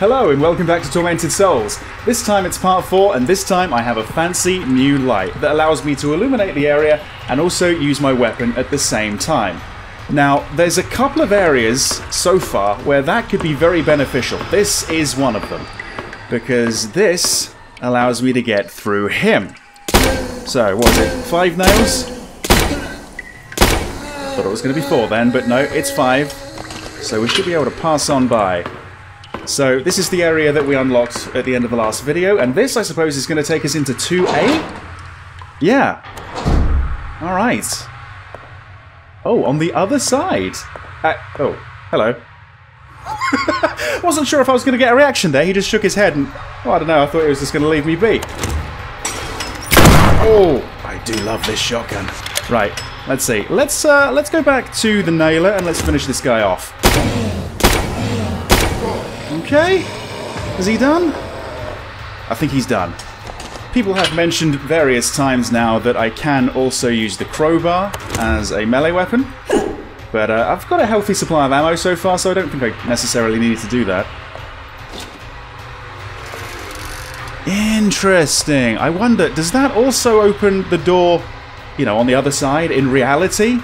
Hello and welcome back to Tormented Souls. This time it's part 4 and this time I have a fancy new light that allows me to illuminate the area and also use my weapon at the same time. Now, there's a couple of areas so far where that could be very beneficial. This is one of them. Because this allows me to get through him. So, what is it? Five nails? Thought it was going to be four then, but no, it's five. So we should be able to pass on by. So this is the area that we unlocked at the end of the last video, and this, I suppose, is going to take us into 2A? Yeah. Alright. Oh, on the other side. Uh, oh, hello. Wasn't sure if I was going to get a reaction there. He just shook his head and... Oh, I don't know. I thought he was just going to leave me be. Oh, I do love this shotgun. Right, let's see. Let's uh, let's go back to the nailer and let's finish this guy off. Okay. Is he done? I think he's done. People have mentioned various times now that I can also use the crowbar as a melee weapon. But uh, I've got a healthy supply of ammo so far, so I don't think I necessarily need to do that. Interesting. I wonder, does that also open the door, you know, on the other side in reality?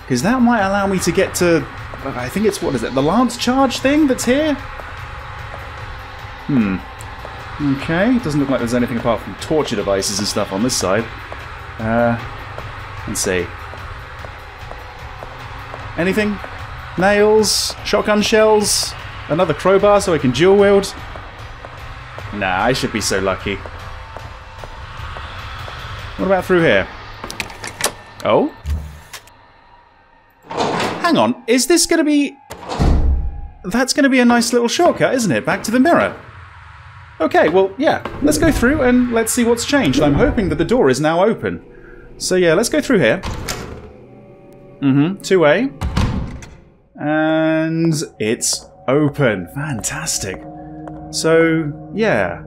Because that might allow me to get to, I think it's, what is it, the lance charge thing that's here? Hmm. Okay, doesn't look like there's anything apart from torture devices and stuff on this side. Uh, let's see. Anything? Nails? Shotgun shells? Another crowbar so I can dual wield? Nah, I should be so lucky. What about through here? Oh? Hang on, is this going to be... That's going to be a nice little shortcut, isn't it? Back to the mirror. Okay, well, yeah. Let's go through and let's see what's changed. I'm hoping that the door is now open. So yeah, let's go through here. Mm-hmm, 2A. And it's open. Fantastic. So, yeah.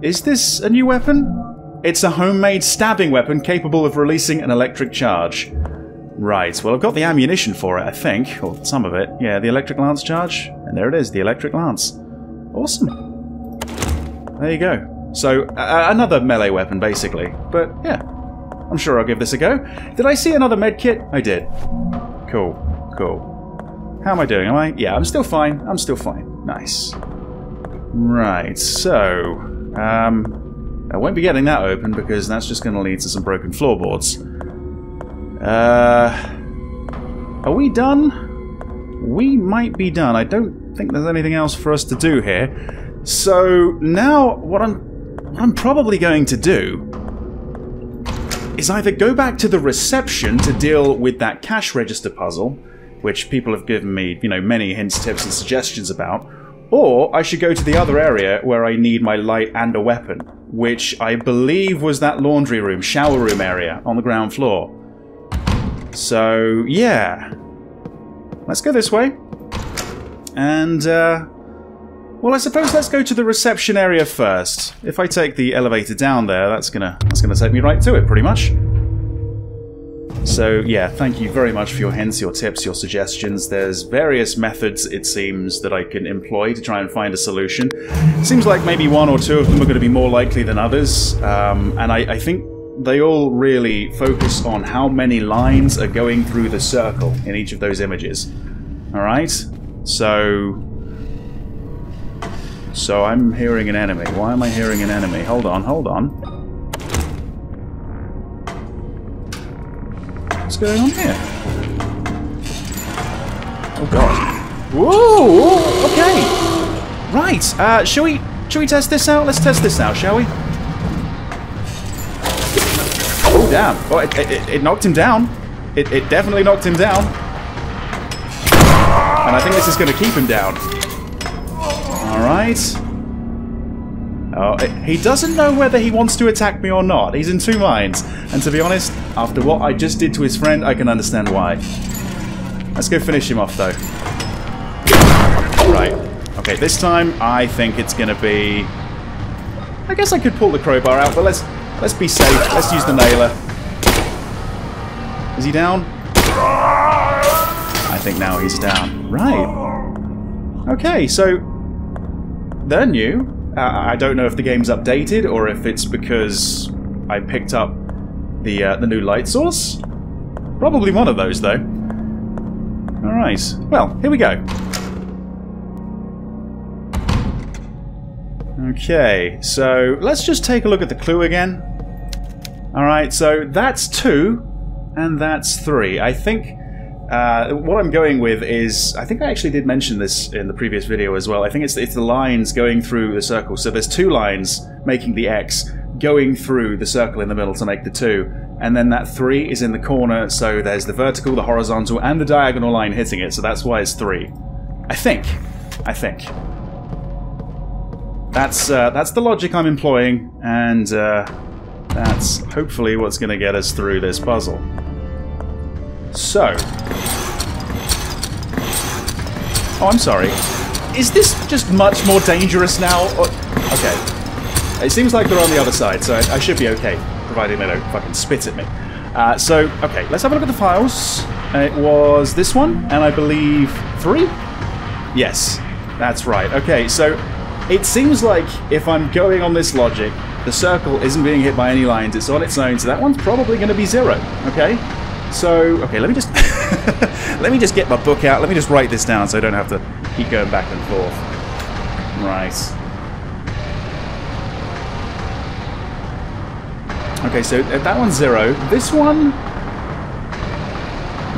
Is this a new weapon? It's a homemade stabbing weapon capable of releasing an electric charge. Right, well I've got the ammunition for it, I think. Or some of it. Yeah, the electric lance charge. And there it is, the electric lance. Awesome. There you go. So, uh, another melee weapon, basically. But, yeah. I'm sure I'll give this a go. Did I see another medkit? I did. Cool. Cool. How am I doing? Am I? Yeah, I'm still fine. I'm still fine. Nice. Right, so... Um, I won't be getting that open because that's just going to lead to some broken floorboards. Uh, are we done? We might be done. I don't think there's anything else for us to do here. So now what I'm what I'm probably going to do is either go back to the reception to deal with that cash register puzzle, which people have given me, you know, many hints, tips, and suggestions about, or I should go to the other area where I need my light and a weapon, which I believe was that laundry room, shower room area on the ground floor. So, yeah. Let's go this way. And, uh, well, I suppose let's go to the reception area first. If I take the elevator down there, that's gonna that's gonna take me right to it, pretty much. So yeah, thank you very much for your hints, your tips, your suggestions. There's various methods, it seems, that I can employ to try and find a solution. Seems like maybe one or two of them are going to be more likely than others, um, and I, I think they all really focus on how many lines are going through the circle in each of those images. Alright? So... So I'm hearing an enemy. Why am I hearing an enemy? Hold on, hold on. What's going on here? Oh god. Whoa! Okay! Right, uh, shall we, shall we test this out? Let's test this out, shall we? Oh, damn. Oh, it, it, it knocked him down. It, it definitely knocked him down. And I think this is going to keep him down. Alright. Oh, eh, he doesn't know whether he wants to attack me or not. He's in two minds. And to be honest, after what I just did to his friend, I can understand why. Let's go finish him off, though. Right. Okay, this time I think it's going to be... I guess I could pull the crowbar out, but let's let's be safe. Let's use the nailer. Is he down? I think now he's down. Right. Okay, so they're new. Uh, I don't know if the game's updated or if it's because I picked up the uh, the new light source. Probably one of those, though. All right. Well, here we go. Okay, so let's just take a look at the clue again. Alright, so that's two, and that's three. I think uh, what I'm going with is, I think I actually did mention this in the previous video as well. I think it's, it's the lines going through the circle. So there's two lines making the X, going through the circle in the middle to make the two. And then that three is in the corner, so there's the vertical, the horizontal, and the diagonal line hitting it, so that's why it's three. I think. I think. That's uh, that's the logic I'm employing, and uh, that's hopefully what's going to get us through this puzzle. So, oh, I'm sorry. Is this just much more dangerous now? Or... Okay, it seems like they're on the other side, so I, I should be okay, providing they don't fucking spit at me. Uh, so, okay, let's have a look at the files. It was this one, and I believe three. Yes, that's right. Okay, so it seems like if I'm going on this logic, the circle isn't being hit by any lines, it's on its own, so that one's probably going to be zero, okay? So, okay, let me just let me just get my book out, let me just write this down so I don't have to keep going back and forth. Right. Okay, so uh, that one's zero. This one...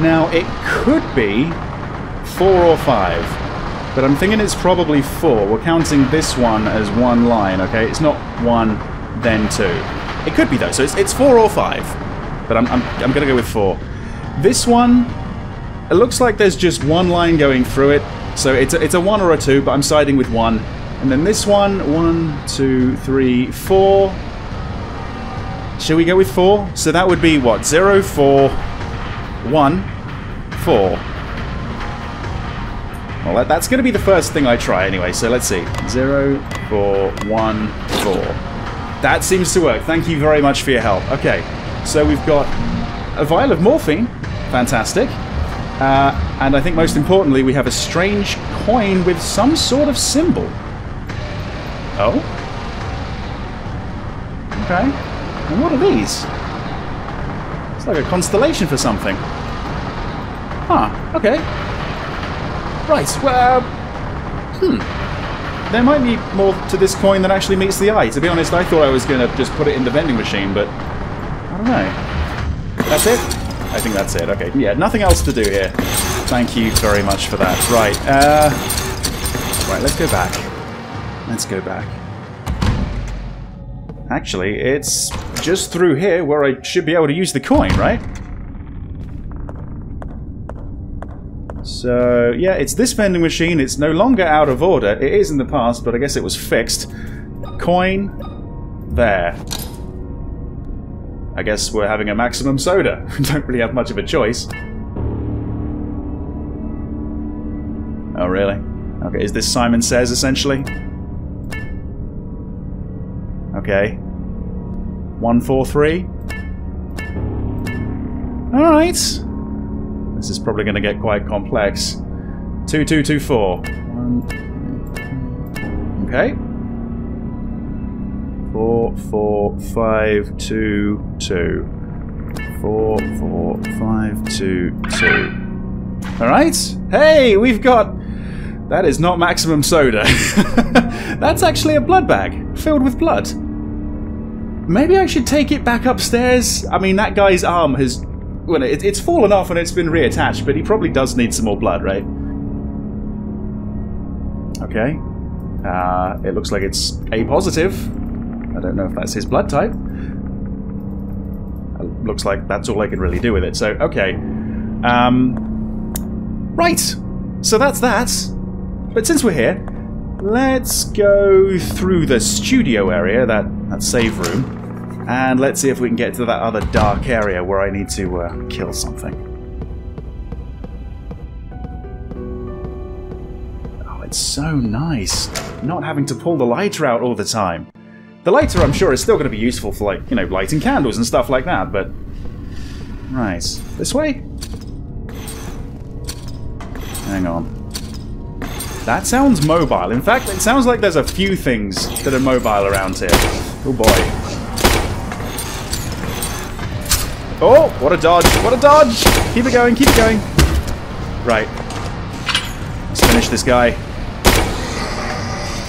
Now, it could be four or five. But I'm thinking it's probably four. We're counting this one as one line, okay? It's not one, then two. It could be, though, so it's, it's four or five. But I'm, I'm, I'm going to go with four. This one, it looks like there's just one line going through it. So it's a, it's a one or a two, but I'm siding with one. And then this one, one, two, three, four. Shall we go with four? So that would be what? Zero, four, one, four. Well, that, that's going to be the first thing I try anyway, so let's see. Zero, four, one, four. That seems to work. Thank you very much for your help. Okay, so we've got a vial of morphine. Fantastic. Uh, and I think most importantly, we have a strange coin with some sort of symbol. Oh? Okay. And what are these? It's like a constellation for something. Huh, okay. Right, well, hmm. There might be more to this coin than actually meets the eye. To be honest, I thought I was going to just put it in the vending machine, but I don't know. That's it? I think that's it. Okay, yeah, nothing else to do here. Thank you very much for that. Right, uh... Right, let's go back. Let's go back. Actually, it's just through here where I should be able to use the coin, right? So, yeah, it's this vending machine. It's no longer out of order. It is in the past, but I guess it was fixed. Coin. There. I guess we're having a maximum soda. We don't really have much of a choice. Oh, really? Okay, is this Simon Says, essentially? Okay. 143? Alright. This is probably going to get quite complex. 2224. One, okay. Four, four, five, two, two. Four, four, five, two, two. Alright. Hey, we've got... That is not maximum soda. That's actually a blood bag, filled with blood. Maybe I should take it back upstairs? I mean, that guy's arm has well, it, it's fallen off and it's been reattached, but he probably does need some more blood, right? Okay. Uh, it looks like it's A positive. I don't know if that's his blood type. It looks like that's all I can really do with it. So, okay. Um, right. So that's that. But since we're here, let's go through the studio area, that, that save room. And let's see if we can get to that other dark area where I need to uh, kill something. Oh, it's so nice. Not having to pull the lighter out all the time. The lighter, I'm sure, is still going to be useful for, like, you know, lighting candles and stuff like that, but... Right. This way? Hang on. That sounds mobile. In fact, it sounds like there's a few things that are mobile around here. Oh boy. Oh, what a dodge. What a dodge! Keep it going, keep it going. Right. Let's finish this guy.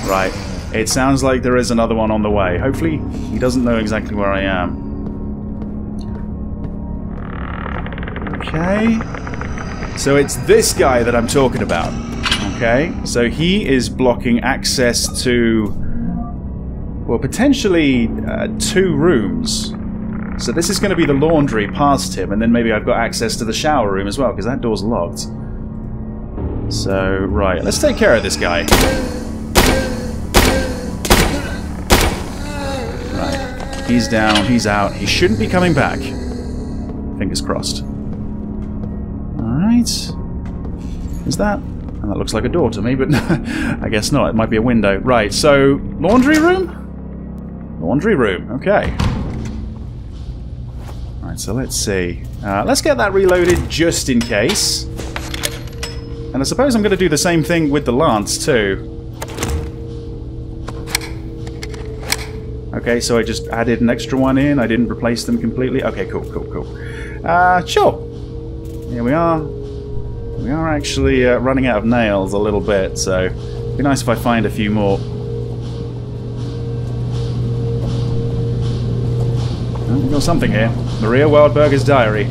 Right. It sounds like there is another one on the way. Hopefully, he doesn't know exactly where I am. Okay. So it's this guy that I'm talking about. Okay, so he is blocking access to, well, potentially uh, two rooms. So this is going to be the laundry past him, and then maybe I've got access to the shower room as well, because that door's locked. So, right, let's take care of this guy. He's down, he's out. He shouldn't be coming back. Fingers crossed. Alright. Is that and that looks like a door to me, but I guess not. It might be a window. Right, so laundry room? Laundry room, okay. Alright, so let's see. Uh, let's get that reloaded just in case. And I suppose I'm going to do the same thing with the lance too. Okay, so I just added an extra one in. I didn't replace them completely. Okay, cool, cool, cool. Uh, sure. Here we are. We are actually uh, running out of nails a little bit, so it'd be nice if I find a few more. Oh, we've got something here. Maria Wildberger's diary.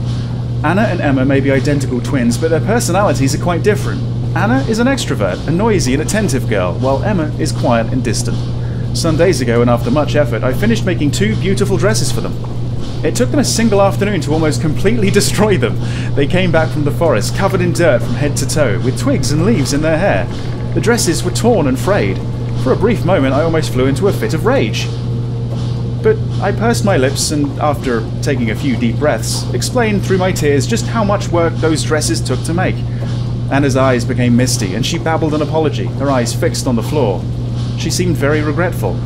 Anna and Emma may be identical twins, but their personalities are quite different. Anna is an extrovert, a noisy and attentive girl, while Emma is quiet and distant. Some days ago, and after much effort, I finished making two beautiful dresses for them. It took them a single afternoon to almost completely destroy them. They came back from the forest covered in dirt from head to toe, with twigs and leaves in their hair. The dresses were torn and frayed. For a brief moment, I almost flew into a fit of rage. But I pursed my lips and, after taking a few deep breaths, explained through my tears just how much work those dresses took to make. Anna's eyes became misty, and she babbled an apology, her eyes fixed on the floor. She seemed very regretful.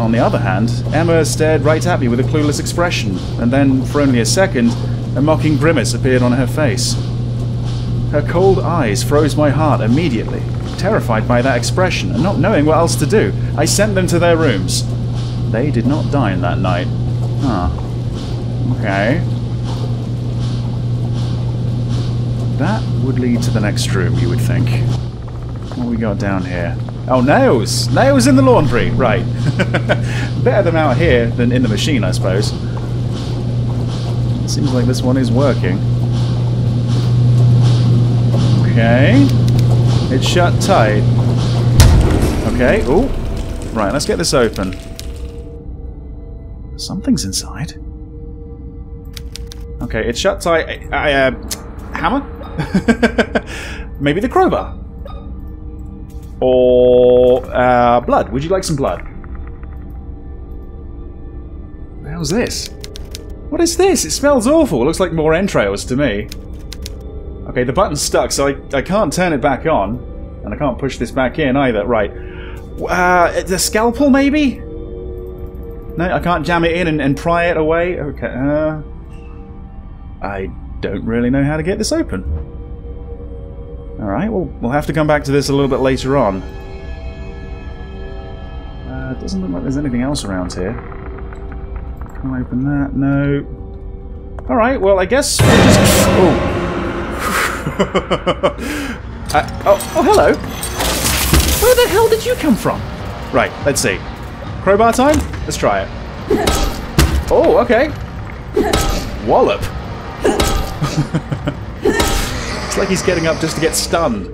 On the other hand, Emma stared right at me with a clueless expression, and then, for only a second, a mocking grimace appeared on her face. Her cold eyes froze my heart immediately. Terrified by that expression and not knowing what else to do, I sent them to their rooms. They did not dine that night. Huh. Okay. That would lead to the next room, you would think. What we got down here? Oh, nails! Nails in the laundry! Right. Better them out here than in the machine, I suppose. Seems like this one is working. Okay. It's shut tight. Okay, oh. Right, let's get this open. Something's inside. Okay, it's shut tight. I, uh, hammer? Maybe the crowbar? Or uh, blood. Would you like some blood? How's this? What is this? It smells awful. It looks like more entrails to me. Okay, the button's stuck, so I, I can't turn it back on. And I can't push this back in either. Right. Uh, the scalpel, maybe? No, I can't jam it in and, and pry it away? Okay. Uh, I don't really know how to get this open. Alright, well, we'll have to come back to this a little bit later on. Uh, doesn't look like there's anything else around here. Can I open that? No. Alright, well, I guess we'll just... Oh. uh, oh, oh, hello. Where the hell did you come from? Right, let's see. Crowbar time? Let's try it. Oh, okay. Wallop. It's like he's getting up just to get stunned.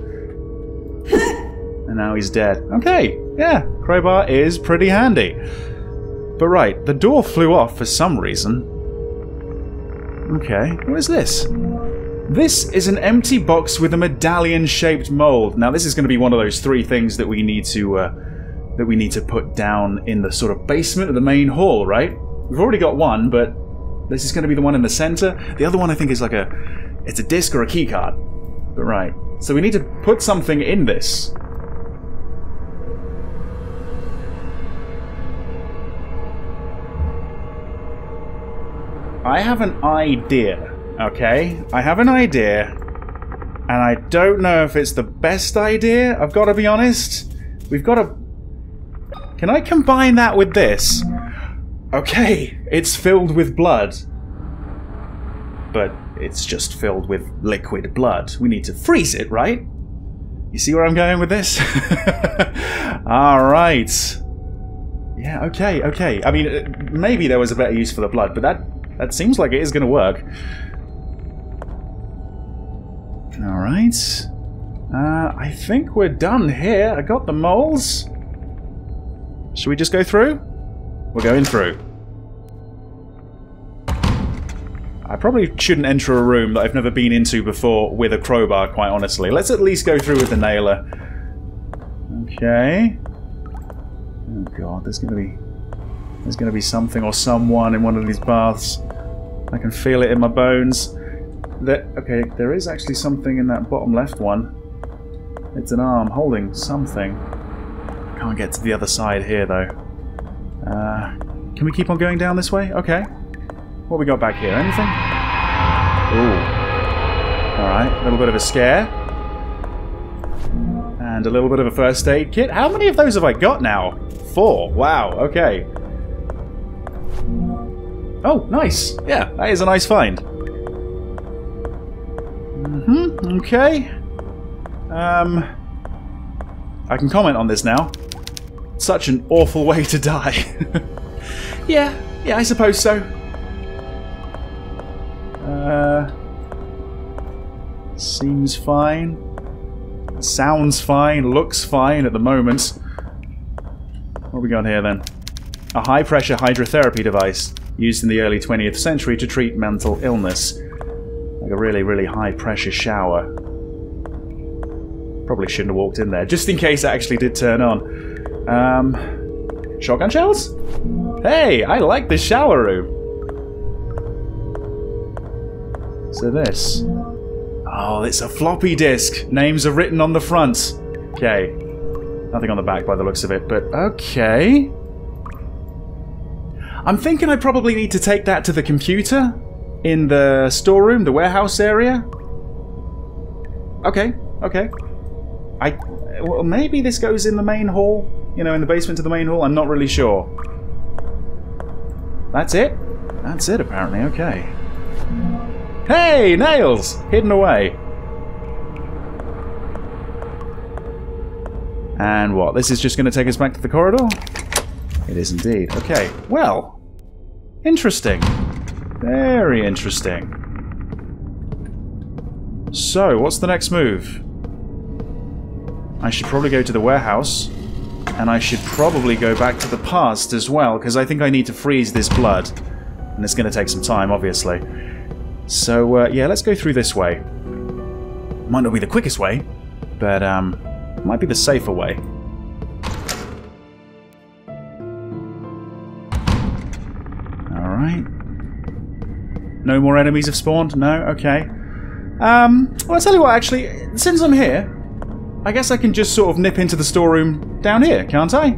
And now he's dead. Okay, yeah, crowbar is pretty handy. But right, the door flew off for some reason. Okay, what is this? This is an empty box with a medallion-shaped mold. Now, this is going to be one of those three things that we need to uh, that we need to put down in the sort of basement of the main hall, right? We've already got one, but this is going to be the one in the center. The other one, I think, is like a it's a disc or a keycard. But right. So we need to put something in this. I have an idea, okay? I have an idea And I don't know if it's the best idea, I've got to be honest. We've got to... Can I combine that with this? Okay, it's filled with blood. But it's just filled with liquid blood. We need to freeze it, right? You see where I'm going with this? Alright. Yeah, okay, okay. I mean, uh, maybe there was a better use for the blood, but that, that seems like it is going to work. Alright. Uh, I think we're done here. I got the moles. Should we just go through? We're going through. I probably shouldn't enter a room that I've never been into before with a crowbar, quite honestly. Let's at least go through with the nailer. Okay. Oh god, there's gonna be... There's gonna be something or someone in one of these baths. I can feel it in my bones. That okay, there is actually something in that bottom left one. It's an arm holding something. Can't get to the other side here though. Uh, can we keep on going down this way? Okay. What we got back here? Anything? Ooh. Alright, a little bit of a scare. And a little bit of a first aid kit. How many of those have I got now? Four. Wow, okay. Oh, nice. Yeah, that is a nice find. Mm-hmm, okay. Um, I can comment on this now. Such an awful way to die. yeah, yeah, I suppose so. Uh, seems fine. Sounds fine, looks fine at the moment. What we got here then? A high-pressure hydrotherapy device used in the early 20th century to treat mental illness. Like a really, really high-pressure shower. Probably shouldn't have walked in there, just in case it actually did turn on. Um, shotgun shells? Hey, I like this shower room. So this. Oh, it's a floppy disk. Names are written on the front. Okay. Nothing on the back by the looks of it, but okay. I'm thinking I probably need to take that to the computer in the storeroom, the warehouse area. Okay, okay. I well, maybe this goes in the main hall, you know, in the basement to the main hall. I'm not really sure. That's it? That's it, apparently. Okay. Hey, nails! Hidden away. And what? This is just going to take us back to the corridor? It is indeed. Okay, well. Interesting. Very interesting. So, what's the next move? I should probably go to the warehouse. And I should probably go back to the past as well, because I think I need to freeze this blood. And it's going to take some time, obviously. So, uh, yeah, let's go through this way. Might not be the quickest way, but, um, might be the safer way. Alright. No more enemies have spawned? No? Okay. Um, well, I'll tell you what, actually, since I'm here, I guess I can just sort of nip into the storeroom down here, can't I?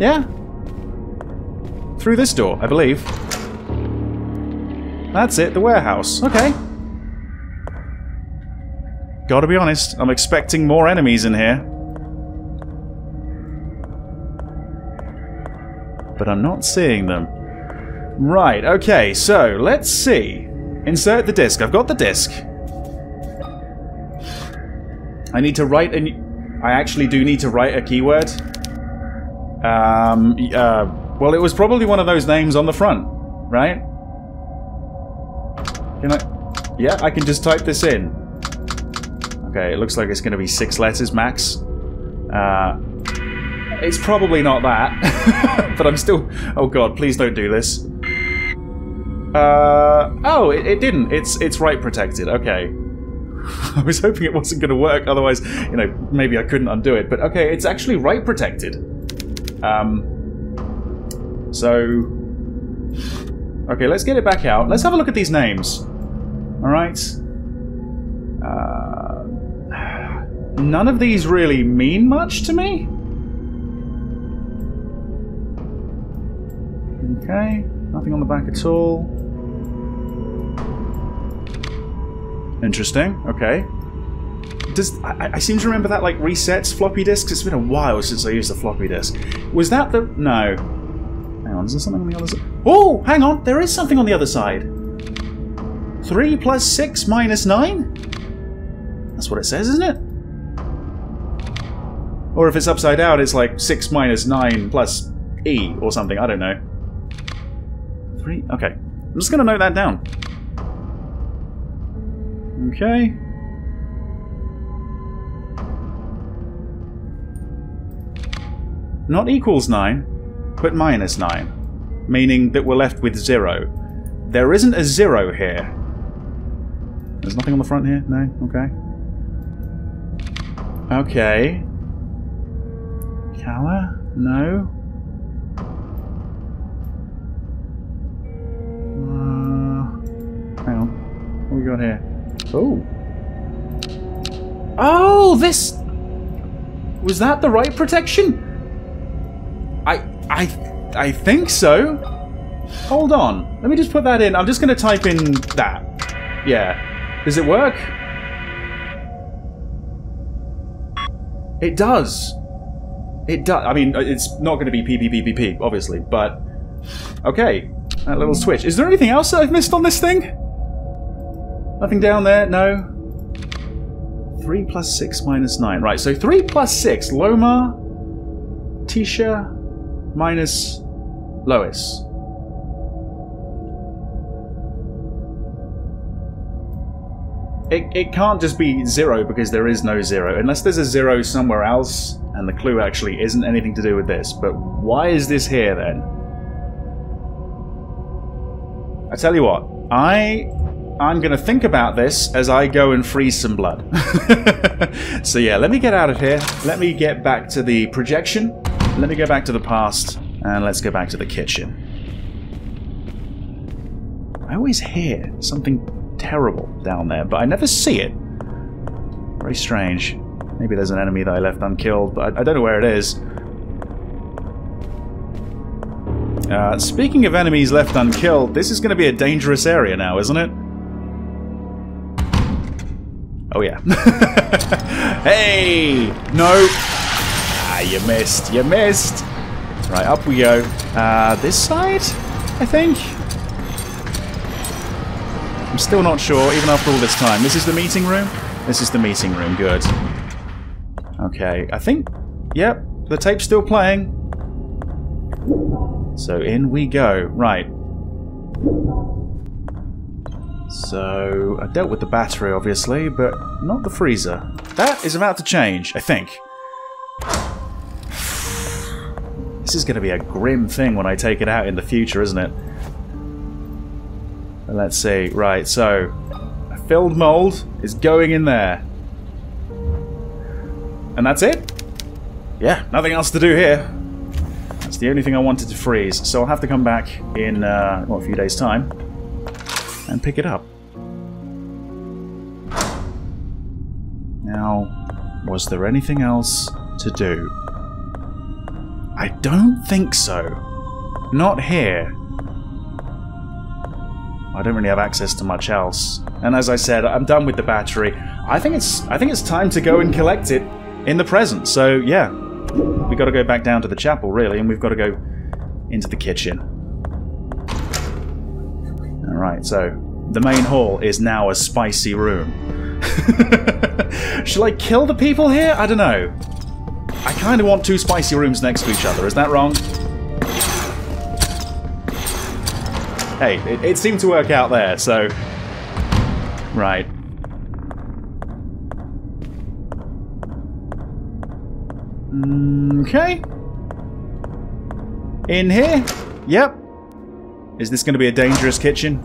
Yeah? Through this door, I believe. That's it, the warehouse. Okay. Gotta be honest, I'm expecting more enemies in here. But I'm not seeing them. Right, okay, so let's see. Insert the disc. I've got the disc. I need to write a... I actually do need to write a keyword. Um, uh, well, it was probably one of those names on the front, right? Can I... Yeah, I can just type this in. Okay, it looks like it's going to be six letters max. Uh, it's probably not that, but I'm still... Oh god, please don't do this. Uh, oh, it, it didn't. It's it's write protected. Okay. I was hoping it wasn't going to work, otherwise, you know, maybe I couldn't undo it. But okay, it's actually write protected. Um, so... Okay, let's get it back out. Let's have a look at these names. Alright. Uh, none of these really mean much to me. Okay, nothing on the back at all. Interesting. Okay. Does I, I seem to remember that like resets floppy disks? It's been a while since I used a floppy disk. Was that the no? On, is there something on the other side? Oh, hang on, there is something on the other side. Three plus six minus nine. That's what it says, isn't it? Or if it's upside down, it's like six minus nine plus e or something. I don't know. Three. Okay, I'm just gonna note that down. Okay. Not equals 9, but minus 9, meaning that we're left with 0. There isn't a 0 here. There's nothing on the front here? No? Okay. Okay. Kala? No? Uh, hang on. What we got here? Oh. Oh, this... Was that the write protection? I... I... Think so. Hold on. Let me just put that in. I'm just going to type in that. Yeah. Does it work? It does. It does. I mean, it's not going to be PPPPP, obviously, but... Okay. That little switch. Is there anything else that I've missed on this thing? Nothing down there? No? 3 plus 6 minus 9. Right, so 3 plus 6. Lomar, Tisha, minus Lois. It, it can't just be 0 because there is no 0. Unless there's a 0 somewhere else, and the clue actually isn't anything to do with this. But why is this here then? I tell you what, I I'm going to think about this as I go and freeze some blood. so yeah, let me get out of here. Let me get back to the projection. Let me go back to the past. And let's go back to the kitchen. I always hear something terrible down there, but I never see it. Very strange. Maybe there's an enemy that I left unkilled, but I, don't know where it is. Uh, speaking of enemies left unkilled, this is going to be a dangerous area now, isn't it? Oh yeah. hey! No! You missed. You missed! Right, up we go. Uh, this side? I think? I'm still not sure, even after all this time. This is the meeting room? This is the meeting room, good. Okay, I think... Yep, the tape's still playing. So in we go. Right. So, I dealt with the battery, obviously, but not the freezer. That is about to change, I think. This is going to be a grim thing when I take it out in the future, isn't it? Let's see. Right, so... A filled mold is going in there. And that's it? Yeah, nothing else to do here. That's the only thing I wanted to freeze, so I'll have to come back in, uh, well, a few days' time and pick it up. Now, was there anything else to do? I don't think so. Not here. I don't really have access to much else. And as I said, I'm done with the battery. I think it's I think it's time to go and collect it in the present. So yeah, we got to go back down to the chapel really, and we've got to go into the kitchen. Alright, so the main hall is now a spicy room. Shall I kill the people here? I don't know. I kind of want two spicy rooms next to each other. Is that wrong? Hey, it, it seemed to work out there, so... Right. Okay. In here? Yep. Is this going to be a dangerous kitchen?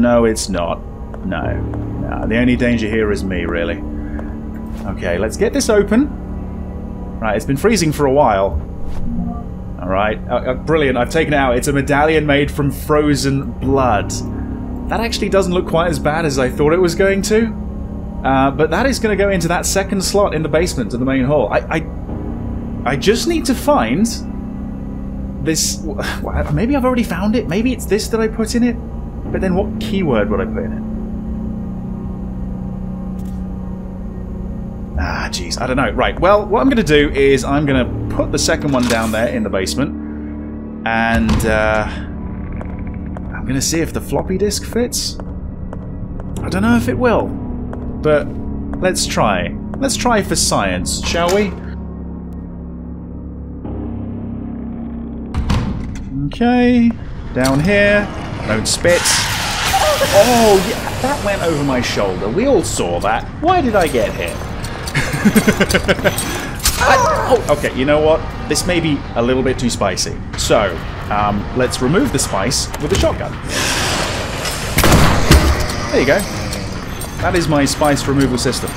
No, it's not. No. No, the only danger here is me, really. Okay, let's get this open. Right, it's been freezing for a while. Alright, uh, uh, brilliant, I've taken it out. It's a medallion made from frozen blood. That actually doesn't look quite as bad as I thought it was going to. Uh, but that is going to go into that second slot in the basement of the main hall. I, I, I just need to find this... Maybe I've already found it. Maybe it's this that I put in it. But then what keyword would I put in it? Ah, jeez, I don't know. Right, well, what I'm going to do is I'm going to put the second one down there in the basement. And uh, I'm going to see if the floppy disk fits. I don't know if it will. But let's try. Let's try for science, shall we? Okay, down here. Don't spit. Oh, yeah, that went over my shoulder. We all saw that. Why did I get hit? I, oh, okay, you know what? This may be a little bit too spicy. So, um, let's remove the spice with a shotgun. There you go. That is my spice removal system.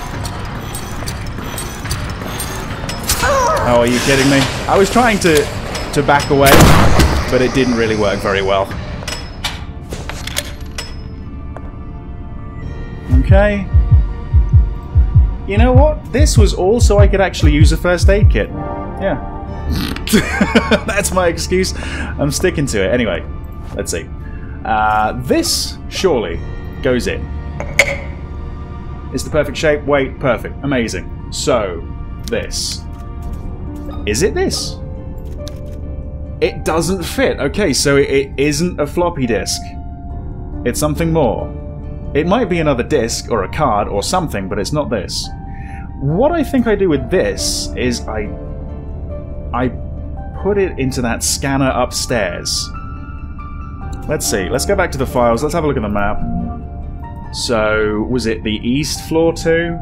Oh, are you kidding me? I was trying to, to back away, but it didn't really work very well. Okay. You know what? This was all so I could actually use a first aid kit. Yeah. That's my excuse. I'm sticking to it. Anyway, let's see. Uh, this, surely, goes in. It's the perfect shape, weight, perfect. Amazing. So, this. Is it this? It doesn't fit. Okay, so it isn't a floppy disk. It's something more. It might be another disk or a card or something, but it's not this. What I think I do with this is I I put it into that scanner upstairs. Let's see. Let's go back to the files. Let's have a look at the map. So, was it the east floor too?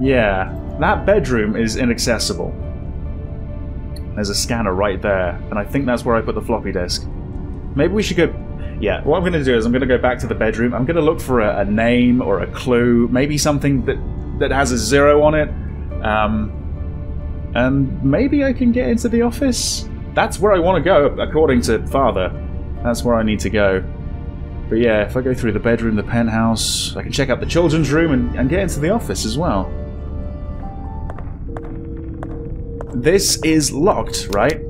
Yeah. That bedroom is inaccessible. There's a scanner right there, and I think that's where I put the floppy disk. Maybe we should go... Yeah, what I'm going to do is I'm going to go back to the bedroom. I'm going to look for a, a, name or a clue, maybe something that, that has a zero on it. Um, and maybe I can get into the office? That's where I want to go, according to Father. That's where I need to go. But yeah, if I go through the bedroom, the penthouse, I can check out the children's room and, and get into the office as well. This is locked, right?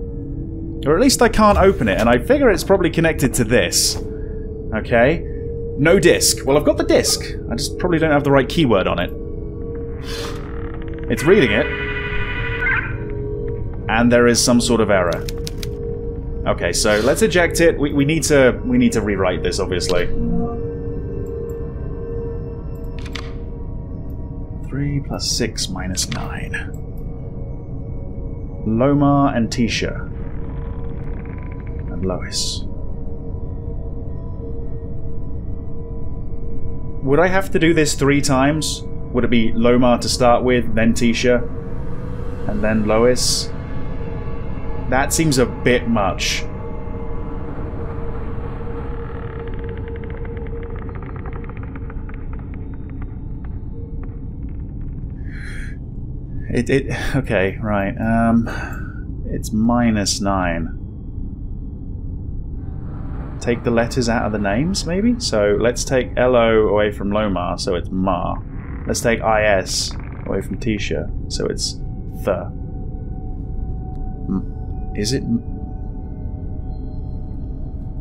Or at least I can't open it, and I figure it's probably connected to this. Okay. No disk. Well, I've got the disk. I just probably don't have the right keyword on it. It's reading it. And there is some sort of error. Okay, so let's eject it. We, we need to we need to rewrite this, obviously. Three plus six minus nine. Lomar and Tisha. And Lois. Would I have to do this three times? Would it be Lomar to start with, then Tisha, and then Lois? That seems a bit much. It, it, okay, right, um, it's minus nine. Take the letters out of the names, maybe? So let's take L-O away from Lomar, so it's Ma. Let's take I-S away from Tisha, so it's The. Is it...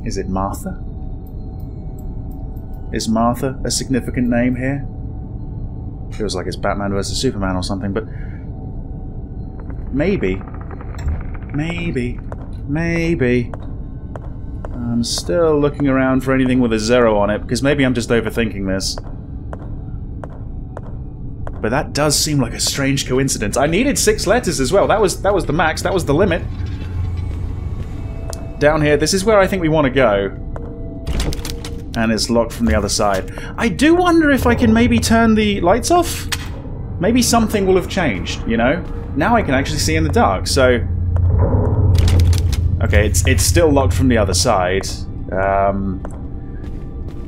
Is it Martha? Is Martha a significant name here? Feels like it's Batman versus Superman or something, but... Maybe. Maybe. Maybe. I'm still looking around for anything with a zero on it, because maybe I'm just overthinking this. But that does seem like a strange coincidence. I needed six letters as well. That was that was the max. That was the limit down here. This is where I think we want to go. And it's locked from the other side. I do wonder if I can maybe turn the lights off? Maybe something will have changed, you know? Now I can actually see in the dark, so... Okay, it's, it's still locked from the other side. Um,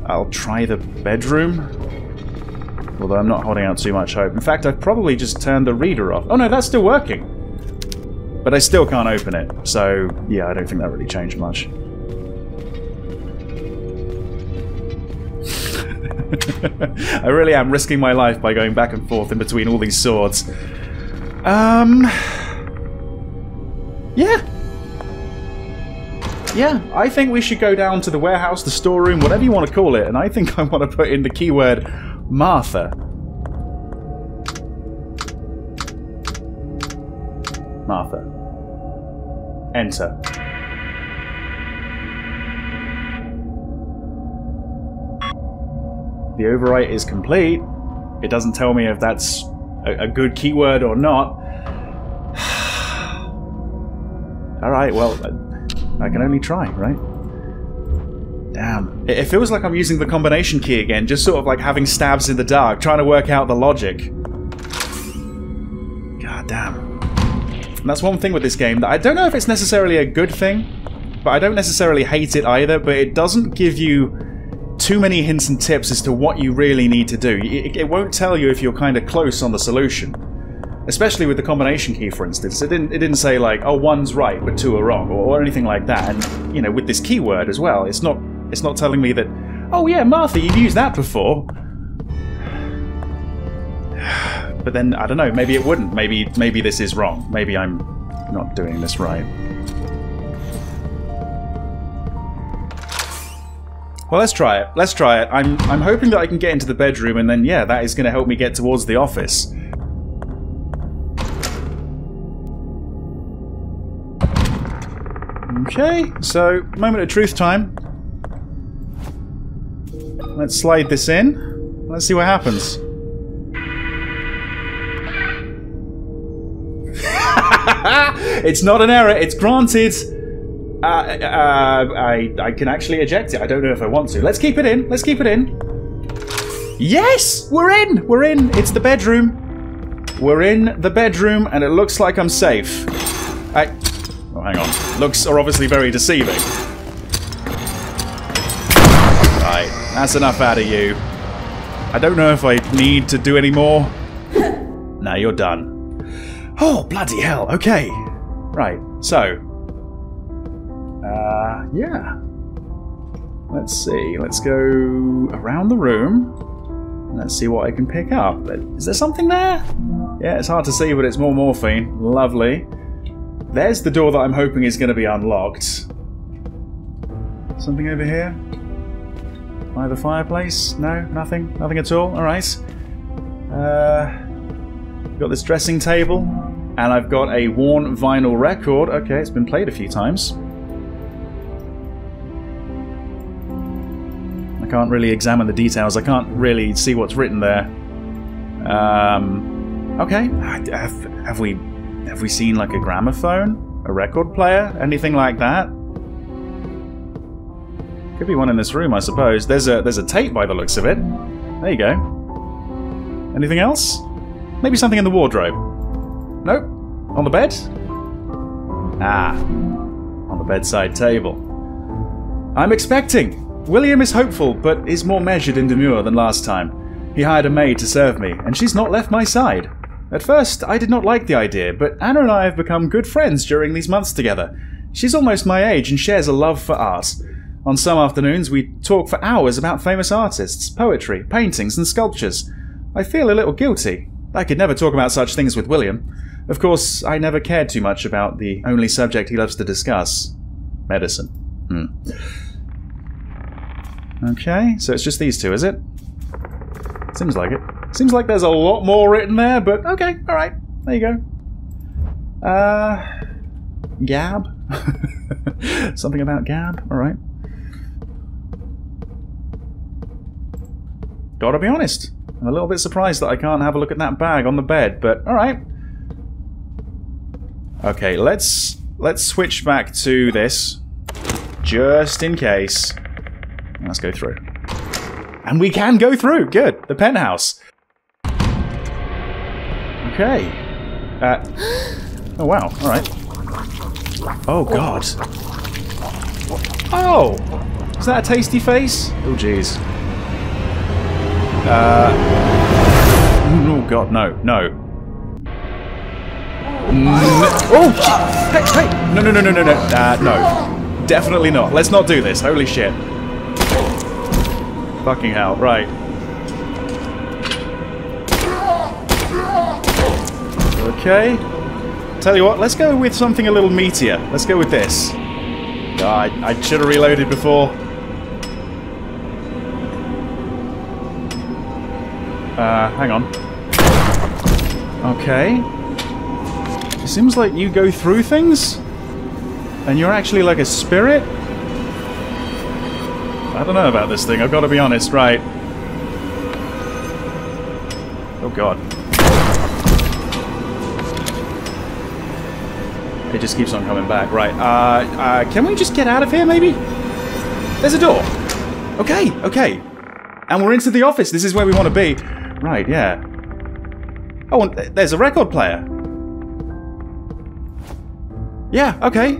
I'll try the bedroom. Although I'm not holding out too much hope. In fact, I've probably just turned the reader off. Oh no, that's still working! But I still can't open it, so yeah, I don't think that really changed much. I really am risking my life by going back and forth in between all these swords. Um... Yeah. yeah, I think we should go down to the warehouse, the storeroom, whatever you want to call it, and I think I want to put in the keyword Martha. Martha. Enter. The overwrite is complete. It doesn't tell me if that's a, a good keyword or not. Alright, well, I can only try, right? Damn. It, feels like I'm using the combination key again, just sort of like having stabs in the dark, trying to work out the logic. God damn. And that's one thing with this game that I don't know if it's necessarily a good thing, but I don't necessarily hate it either, but it doesn't give you too many hints and tips as to what you really need to do. It, it won't tell you if you're kind of close on the solution. Especially with the combination key, for instance. It didn't, it didn't say, like, oh, one's right, but two are wrong, or, or anything like that. And, you know, with this keyword as well, it's not, it's not telling me that, oh, yeah, Martha, you've used that before. But then, I don't know, maybe it wouldn't. Maybe, maybe this is wrong. Maybe I'm not doing this right. Well, let's try it. Let's try it. I'm I'm hoping that I can get into the bedroom, and then yeah, that is going to help me get towards the office. Okay, so moment of truth time. Let's slide this in. Let's see what happens. it's not an error. It's granted. Uh, uh, I I can actually eject it. I don't know if I want to. Let's keep it in. Let's keep it in. Yes, we're in. We're in. It's the bedroom. We're in the bedroom, and it looks like I'm safe. I. Oh, hang on. Looks are obviously very deceiving. That's enough out of you. I don't know if I need to do any more. now you're done. Oh, bloody hell. Okay. Right, so. Uh, yeah. Let's see. Let's go around the room. Let's see what I can pick up. Is there something there? Yeah, it's hard to see, but it's more morphine. Lovely. There's the door that I'm hoping is going to be unlocked. Something over here? By the fireplace? No? Nothing? Nothing at all? Alright. Uh, got this dressing table. And I've got a worn vinyl record. Okay, it's been played a few times. I can't really examine the details. I can't really see what's written there. Um, okay, have, have we have we seen like a gramophone, a record player, anything like that? Could be one in this room, I suppose. There's a there's a tape by the looks of it. There you go. Anything else? Maybe something in the wardrobe. Nope. On the bed? Ah. On the bedside table. I'm expecting. William is hopeful, but is more measured and demure than last time. He hired a maid to serve me, and she's not left my side. At first, I did not like the idea, but Anna and I have become good friends during these months together. She's almost my age and shares a love for art. On some afternoons, we talk for hours about famous artists, poetry, paintings, and sculptures. I feel a little guilty. I could never talk about such things with William. Of course, I never cared too much about the only subject he loves to discuss medicine. Hmm. Okay, so it's just these two, is it? Seems like it. Seems like there's a lot more written there, but okay, alright. There you go. Uh. Gab? Something about Gab? Alright. Gotta be honest. I'm a little bit surprised that I can't have a look at that bag on the bed, but alright. Okay, let's let's switch back to this. Just in case. Let's go through. And we can go through. Good. The penthouse. Okay. Uh, oh, wow. All right. Oh, God. Oh! Is that a tasty face? Oh, jeez. Uh, oh, God, no. No. Oh! Hey, hey! No, no, no, no, no, no. Uh, no. Definitely not. Let's not do this. Holy shit. Fucking hell, right. Okay. Tell you what, let's go with something a little meatier. Let's go with this. Oh, I, I should have reloaded before. Uh, hang on. Okay. It seems like you go through things? And you're actually like a spirit? I don't know about this thing, I've got to be honest, right. Oh god. It just keeps on coming back. Right, uh, uh, can we just get out of here, maybe? There's a door. Okay, okay. And we're into the office. This is where we want to be. Right, yeah. Oh, and there's a record player. Yeah, okay.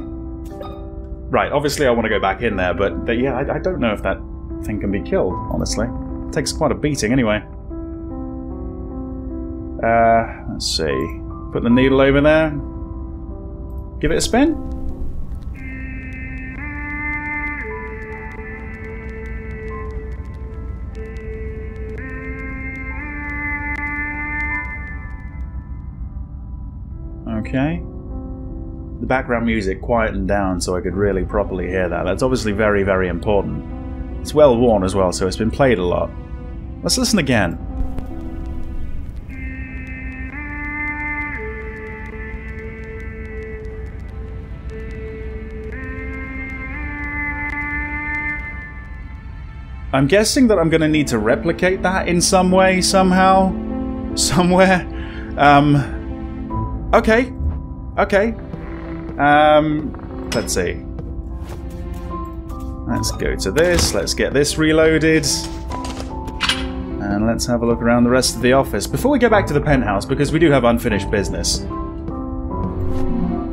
Right, obviously I want to go back in there, but, but yeah, I, I don't know if that thing can be killed, honestly. It takes quite a beating anyway. Uh, let's see. Put the needle over there. Give it a spin. Okay. The background music quietened down so I could really properly hear that. That's obviously very, very important. It's well worn as well, so it's been played a lot. Let's listen again. I'm guessing that I'm going to need to replicate that in some way, somehow, somewhere. Um, okay, okay. Um, let's see. Let's go to this, let's get this reloaded. And let's have a look around the rest of the office. Before we go back to the penthouse, because we do have unfinished business.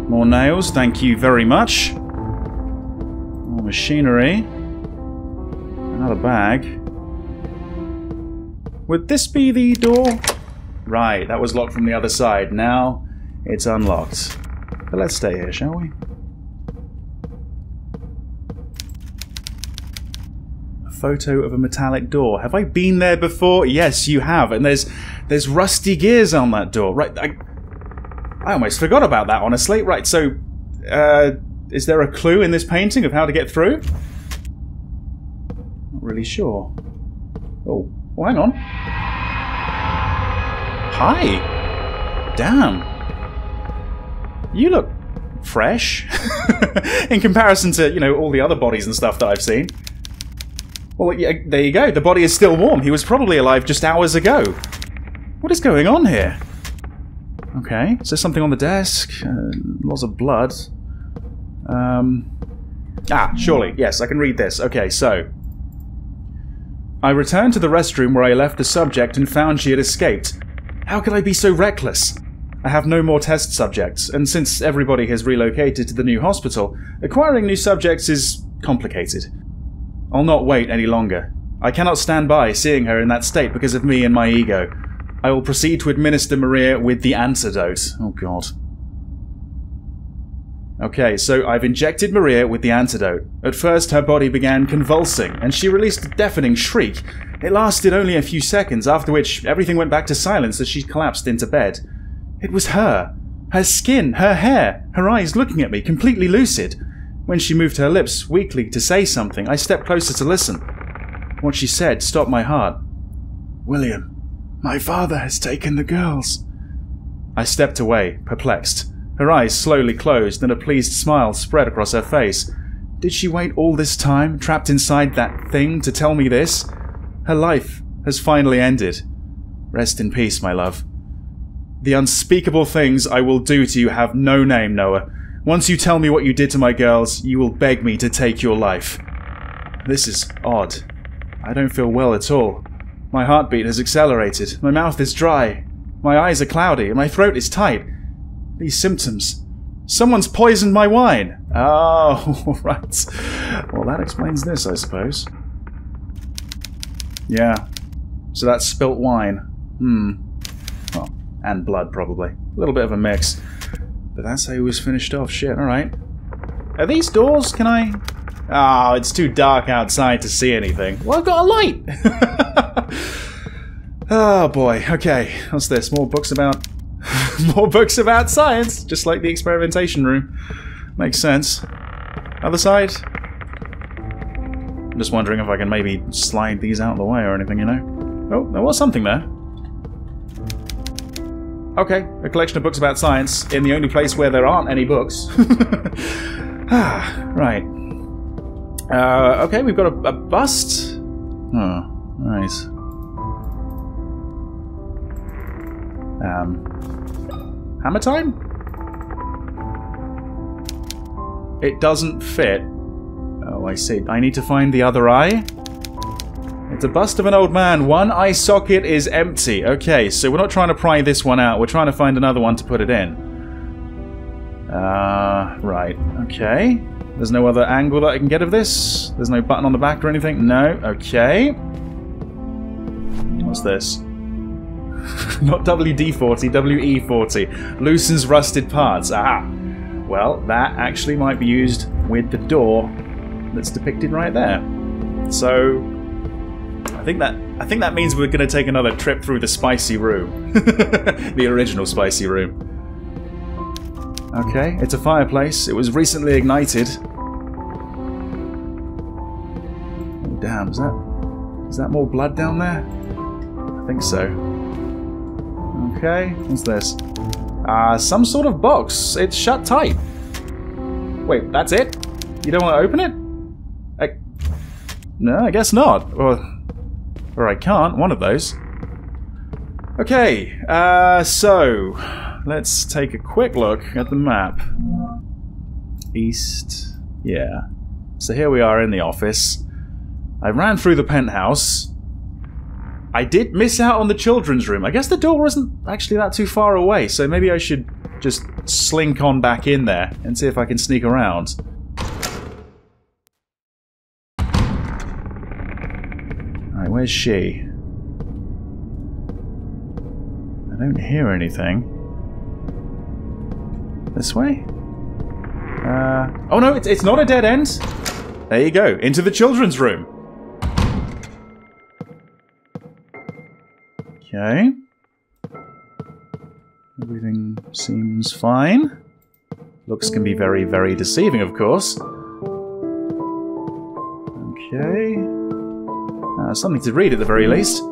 More nails, thank you very much. More machinery. Another bag. Would this be the door? Right, that was locked from the other side. Now it's unlocked. But let's stay here, shall we? A photo of a metallic door. Have I been there before? Yes, you have. And there's there's rusty gears on that door. Right, I, I almost forgot about that, honestly. Right, so uh, is there a clue in this painting of how to get through? Not really sure. Oh, oh hang on. Hi! Damn. You look fresh. in comparison to, you know, all the other bodies and stuff that I've seen. Well, yeah, there you go. The body is still warm. He was probably alive just hours ago. What is going on here? Okay, is there something on the desk? Uh, lots of blood. Um, ah, surely. Yes, I can read this. Okay, so I returned to the restroom where I left the subject and found she had escaped. How could I be so reckless? I have no more test subjects, and since everybody has relocated to the new hospital, acquiring new subjects is complicated. I'll not wait any longer. I cannot stand by seeing her in that state because of me and my ego. I will proceed to administer Maria with the antidote. Oh god. Okay, so I've injected Maria with the antidote. At first, her body began convulsing, and she released a deafening shriek. It lasted only a few seconds, after which everything went back to silence as she collapsed into bed. It was her. Her skin, her hair, her eyes looking at me, completely lucid. When she moved her lips weakly to say something, I stepped closer to listen. What she said stopped my heart. William, my father has taken the girls. I stepped away, perplexed. Her eyes slowly closed and a pleased smile spread across her face. Did she wait all this time, trapped inside that thing, to tell me this? Her life has finally ended. Rest in peace, my love. The unspeakable things I will do to you have no name, Noah. Once you tell me what you did to my girls, you will beg me to take your life. This is odd. I don't feel well at all. My heartbeat has accelerated, my mouth is dry, my eyes are cloudy, my throat is tight. These symptoms. Someone's poisoned my wine. Oh, right. Well, that explains this, I suppose. Yeah. So that's spilt wine. Hmm. And blood, probably. A little bit of a mix. But that's how he was finished off. Shit, alright. Are these doors? Can I... Oh, it's too dark outside to see anything. Well, I've got a light! oh, boy. Okay. What's this? More books about More books about science, just like the experimentation room. Makes sense. Other side? I'm just wondering if I can maybe slide these out of the way or anything, you know? Oh, there was something there. Okay, a collection of books about science in the only place where there aren't any books. ah, right. Uh, okay, we've got a, a bust. Oh, nice. Um, hammer time? It doesn't fit. Oh, I see. I need to find the other eye. It's a bust of an old man. One eye socket is empty. Okay, so we're not trying to pry this one out. We're trying to find another one to put it in. Uh, right. Okay. There's no other angle that I can get of this? There's no button on the back or anything? No. Okay. What's this? Not WD-40, WE-40. Loosens rusted parts. Ah. Well, that actually might be used with the door that's depicted right there. So, I think that I think that means we're going to take another trip through the spicy room, the original spicy room. Okay, it's a fireplace. It was recently ignited. Oh, damn, is that is that more blood down there? I think so. Okay, what's this? Uh, some sort of box. It's shut tight. Wait, that's it? You don't want to open it? I... No, I guess not. Or, or I can't. One of those. Okay, uh, so let's take a quick look at the map. East. Yeah. So here we are in the office. I ran through the penthouse. I did miss out on the children's room. I guess the door wasn't actually that too far away, so maybe I should just slink on back in there and see if I can sneak around. Where's she? I don't hear anything. This way? Uh, oh no, it's, it's not a dead end! There you go, into the children's room. Okay. Everything seems fine. Looks can be very, very deceiving, of course. Okay. Uh, something to read at the very least.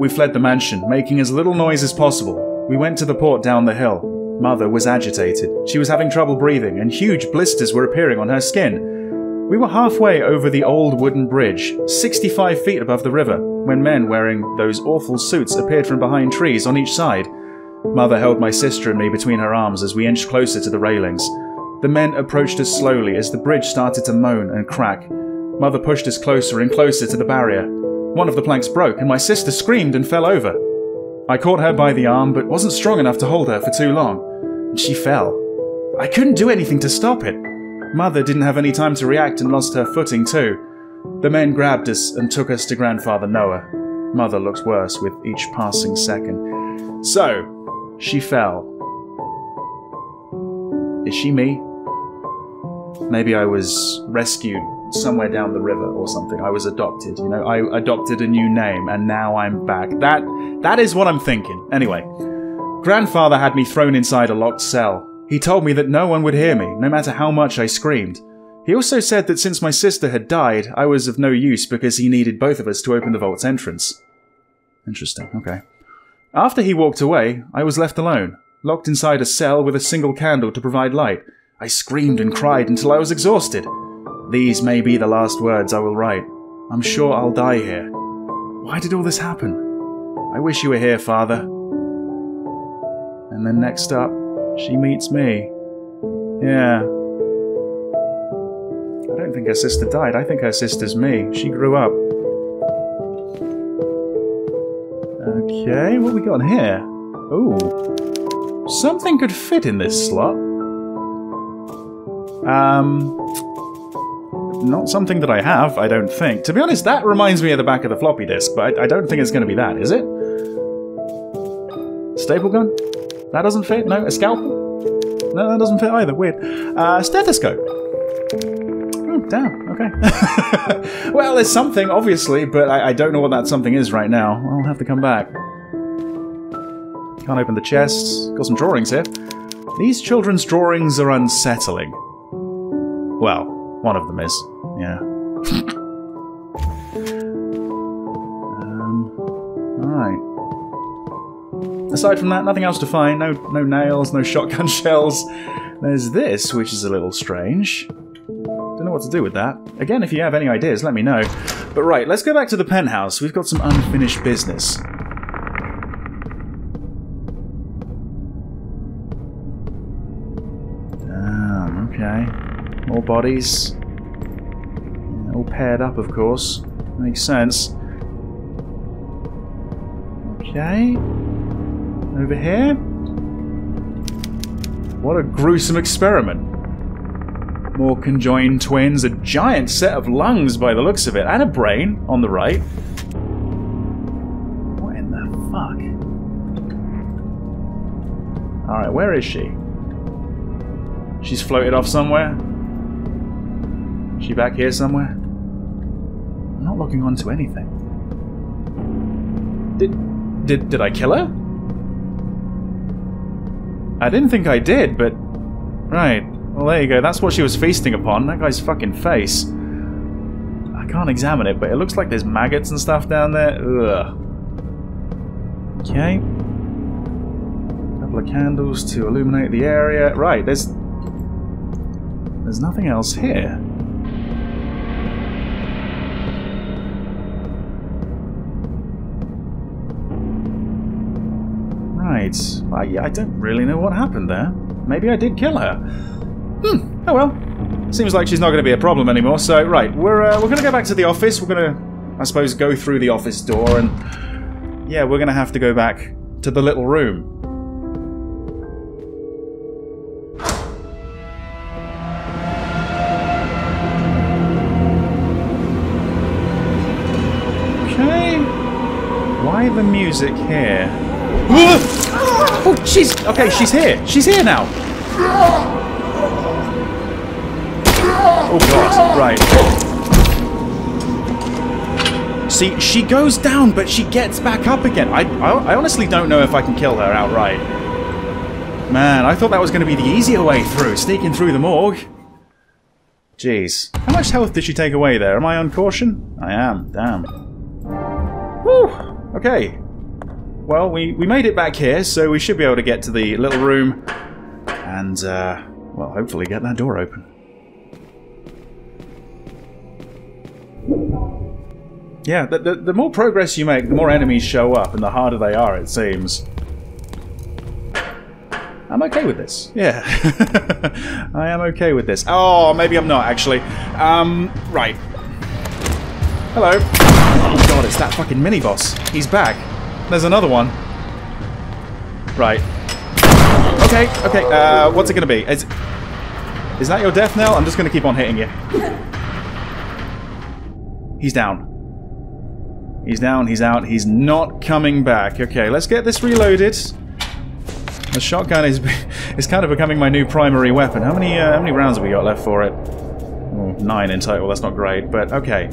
We fled the mansion, making as little noise as possible. We went to the port down the hill. Mother was agitated. She was having trouble breathing, and huge blisters were appearing on her skin. We were halfway over the old wooden bridge, 65 feet above the river, when men wearing those awful suits appeared from behind trees on each side. Mother held my sister and me between her arms as we inched closer to the railings. The men approached us slowly as the bridge started to moan and crack. Mother pushed us closer and closer to the barrier. One of the planks broke, and my sister screamed and fell over. I caught her by the arm, but wasn't strong enough to hold her for too long, and she fell. I couldn't do anything to stop it. Mother didn't have any time to react and lost her footing too. The men grabbed us and took us to Grandfather Noah. Mother looked worse with each passing second. So, she fell. Is she me? Maybe I was rescued somewhere down the river or something. I was adopted, you know. I adopted a new name and now I'm back. That that is what I'm thinking. Anyway, grandfather had me thrown inside a locked cell. He told me that no one would hear me, no matter how much I screamed. He also said that since my sister had died, I was of no use because he needed both of us to open the vault's entrance. Interesting, okay. After he walked away, I was left alone, locked inside a cell with a single candle to provide light. I screamed and cried until I was exhausted. These may be the last words I will write. I'm sure I'll die here. Why did all this happen? I wish you were here, Father. And then next up, she meets me. Yeah. I don't think her sister died. I think her sister's me. She grew up. Okay, what we got here? Ooh. Something could fit in this slot. Um, not something that I have, I don't think. To be honest, that reminds me of the back of the floppy disk, but I, I don't think it's going to be that, is it? Staple gun? That doesn't fit? No? A scalpel? No, that doesn't fit either. Weird. Uh, stethoscope. Oh, damn. Okay. well, there's something, obviously, but I, I don't know what that something is right now. I'll have to come back. Can't open the chest. Got some drawings here. These children's drawings are unsettling. Well, one of them is. Yeah. um, Alright. Aside from that, nothing else to find. No, no nails, no shotgun shells. There's this, which is a little strange. Don't know what to do with that. Again, if you have any ideas, let me know. But right, let's go back to the penthouse. We've got some unfinished business. Um, okay. More bodies. All paired up, of course. Makes sense. Okay. Over here. What a gruesome experiment. More conjoined twins, a giant set of lungs by the looks of it, and a brain on the right. What in the fuck? Alright, where is she? She's floated off somewhere? She back here somewhere? I'm not logging on to anything. Did, did, did I kill her? I didn't think I did, but... Right. Well, there you go. That's what she was feasting upon. That guy's fucking face. I can't examine it, but it looks like there's maggots and stuff down there. Ugh. Okay. Couple of candles to illuminate the area. Right, there's... There's nothing else here. I, I don't really know what happened there. Maybe I did kill her. Hmm. Oh well. Seems like she's not going to be a problem anymore. So right, we're uh, we're going to go back to the office. We're going to, I suppose, go through the office door, and yeah, we're going to have to go back to the little room. Okay. Why the music here? Oh, she's okay. She's here. She's here now. Oh god. Right. See, she goes down, but she gets back up again. I, I, I honestly don't know if I can kill her outright. Man, I thought that was going to be the easier way through, sneaking through the morgue. Jeez. How much health did she take away there? Am I on caution? I am. Damn. Okay. Well, we, we made it back here, so we should be able to get to the little room and, uh, well, hopefully get that door open. Yeah, the, the, the more progress you make, the more enemies show up, and the harder they are, it seems. I'm okay with this. Yeah. I am okay with this. Oh, maybe I'm not, actually. Um, right. Hello. Oh god, it's that fucking mini-boss. He's back. There's another one. Right. Okay, okay, uh, what's it gonna be? Is, is that your death knell? I'm just gonna keep on hitting you. He's down. He's down, he's out, he's not coming back. Okay, let's get this reloaded. The shotgun is is kind of becoming my new primary weapon. How many uh, how many rounds have we got left for it? Oh, nine in total, that's not great, but okay.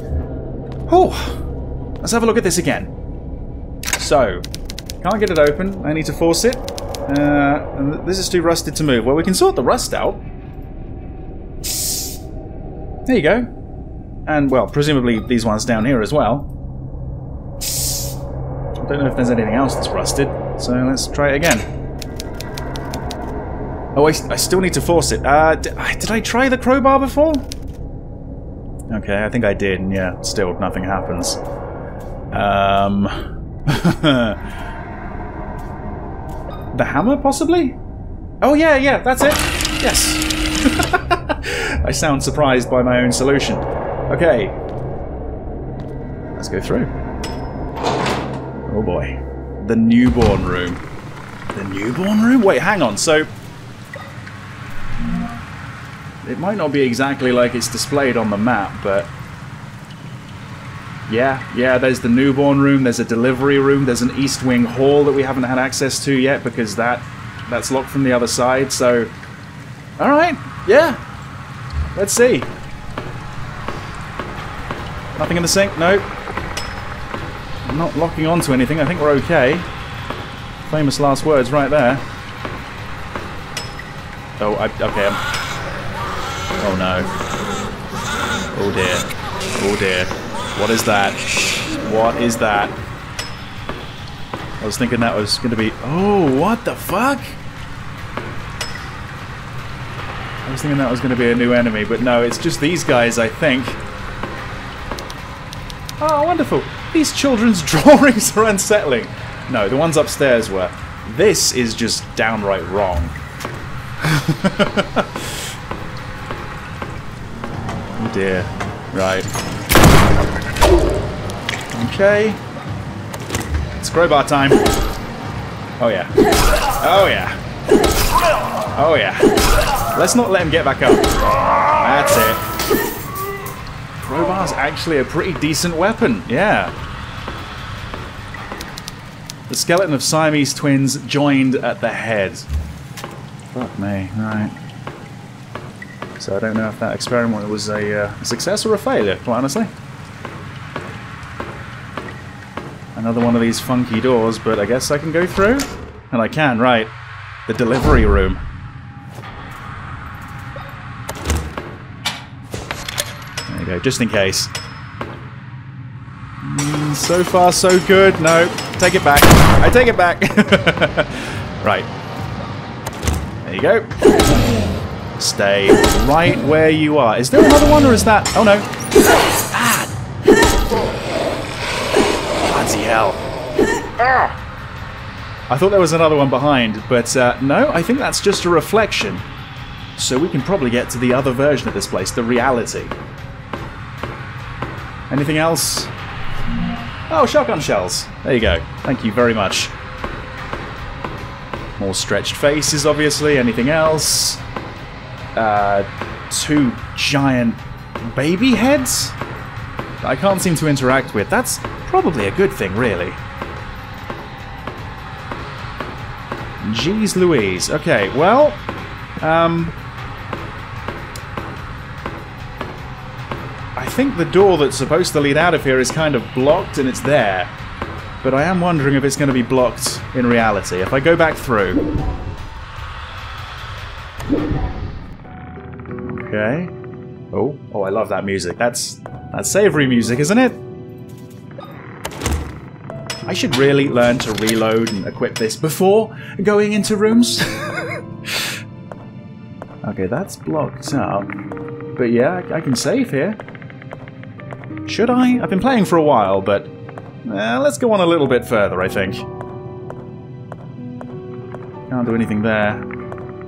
Oh, let's have a look at this again. So, can't get it open. I need to force it. Uh, and this is too rusted to move. Well, we can sort the rust out. There you go. And, well, presumably these ones down here as well. I don't know if there's anything else that's rusted, so let's try it again. Oh, I, I still need to force it. Uh, did, did I try the crowbar before? Okay, I think I did, and yeah, still nothing happens. Um... the hammer, possibly? Oh, yeah, yeah, that's it. Yes. I sound surprised by my own solution. Okay. Let's go through. Oh boy. The newborn room. The newborn room? Wait, hang on. So... It might not be exactly like it's displayed on the map, but... Yeah, yeah, there's the newborn room, there's a delivery room, there's an east wing hall that we haven't had access to yet because that that's locked from the other side, so... Alright, yeah. Let's see. Nothing in the sink? No. I'm not locking onto anything, I think we're okay. Famous last words right there. Oh, I, okay. I'm, oh no. Oh dear. Oh dear. What is that? What is that? I was thinking that was going to be... Oh, what the fuck? I was thinking that was going to be a new enemy, but no, it's just these guys, I think. Oh, wonderful. These children's drawings are unsettling. No, the ones upstairs were. This is just downright wrong. oh dear. Right. Okay. It's crowbar time. Oh yeah. Oh yeah. Oh yeah. Let's not let him get back up. That's it. Crowbar's actually a pretty decent weapon. Yeah. The skeleton of Siamese twins joined at the head. Fuck me. Right. So I don't know if that experiment was a, uh, success or a failure, quite honestly. Another one of these funky doors, but I guess I can go through? And I can, right. The delivery room. There you go, just in case. Mm, so far, so good. No, take it back. I take it back. right. There you go. Stay right where you are. Is there another one, or is that... Oh, no. Bloody hell. Ah! I thought there was another one behind, but uh, no, I think that's just a reflection. So we can probably get to the other version of this place, the reality. Anything else? Oh, shotgun shells. There you go. Thank you very much. More stretched faces, obviously. Anything else? Uh, two giant baby heads? I can't seem to interact with. That's probably a good thing, really. Jeez Louise. Okay, well, um, I think the door that's supposed to lead out of here is kind of blocked and it's there. But I am wondering if it's going to be blocked in reality. If I go back through. Okay. Oh, oh, I love that music. That's that's savory music, isn't it? I should really learn to reload and equip this before going into rooms. okay, that's blocked up. But yeah, I can save here. Should I? I've been playing for a while, but eh, let's go on a little bit further, I think. Can't do anything there.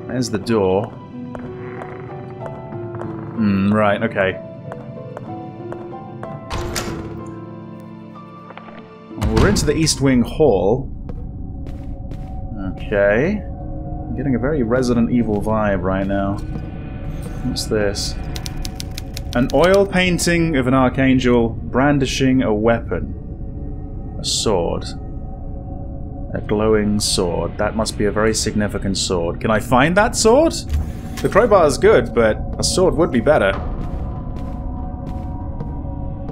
There's the door. Hmm, right, okay. We're into the East Wing Hall. Okay. I'm getting a very Resident Evil vibe right now. What's this? An oil painting of an archangel brandishing a weapon. A sword. A glowing sword. That must be a very significant sword. Can I find that sword? The crowbar is good, but a sword would be better.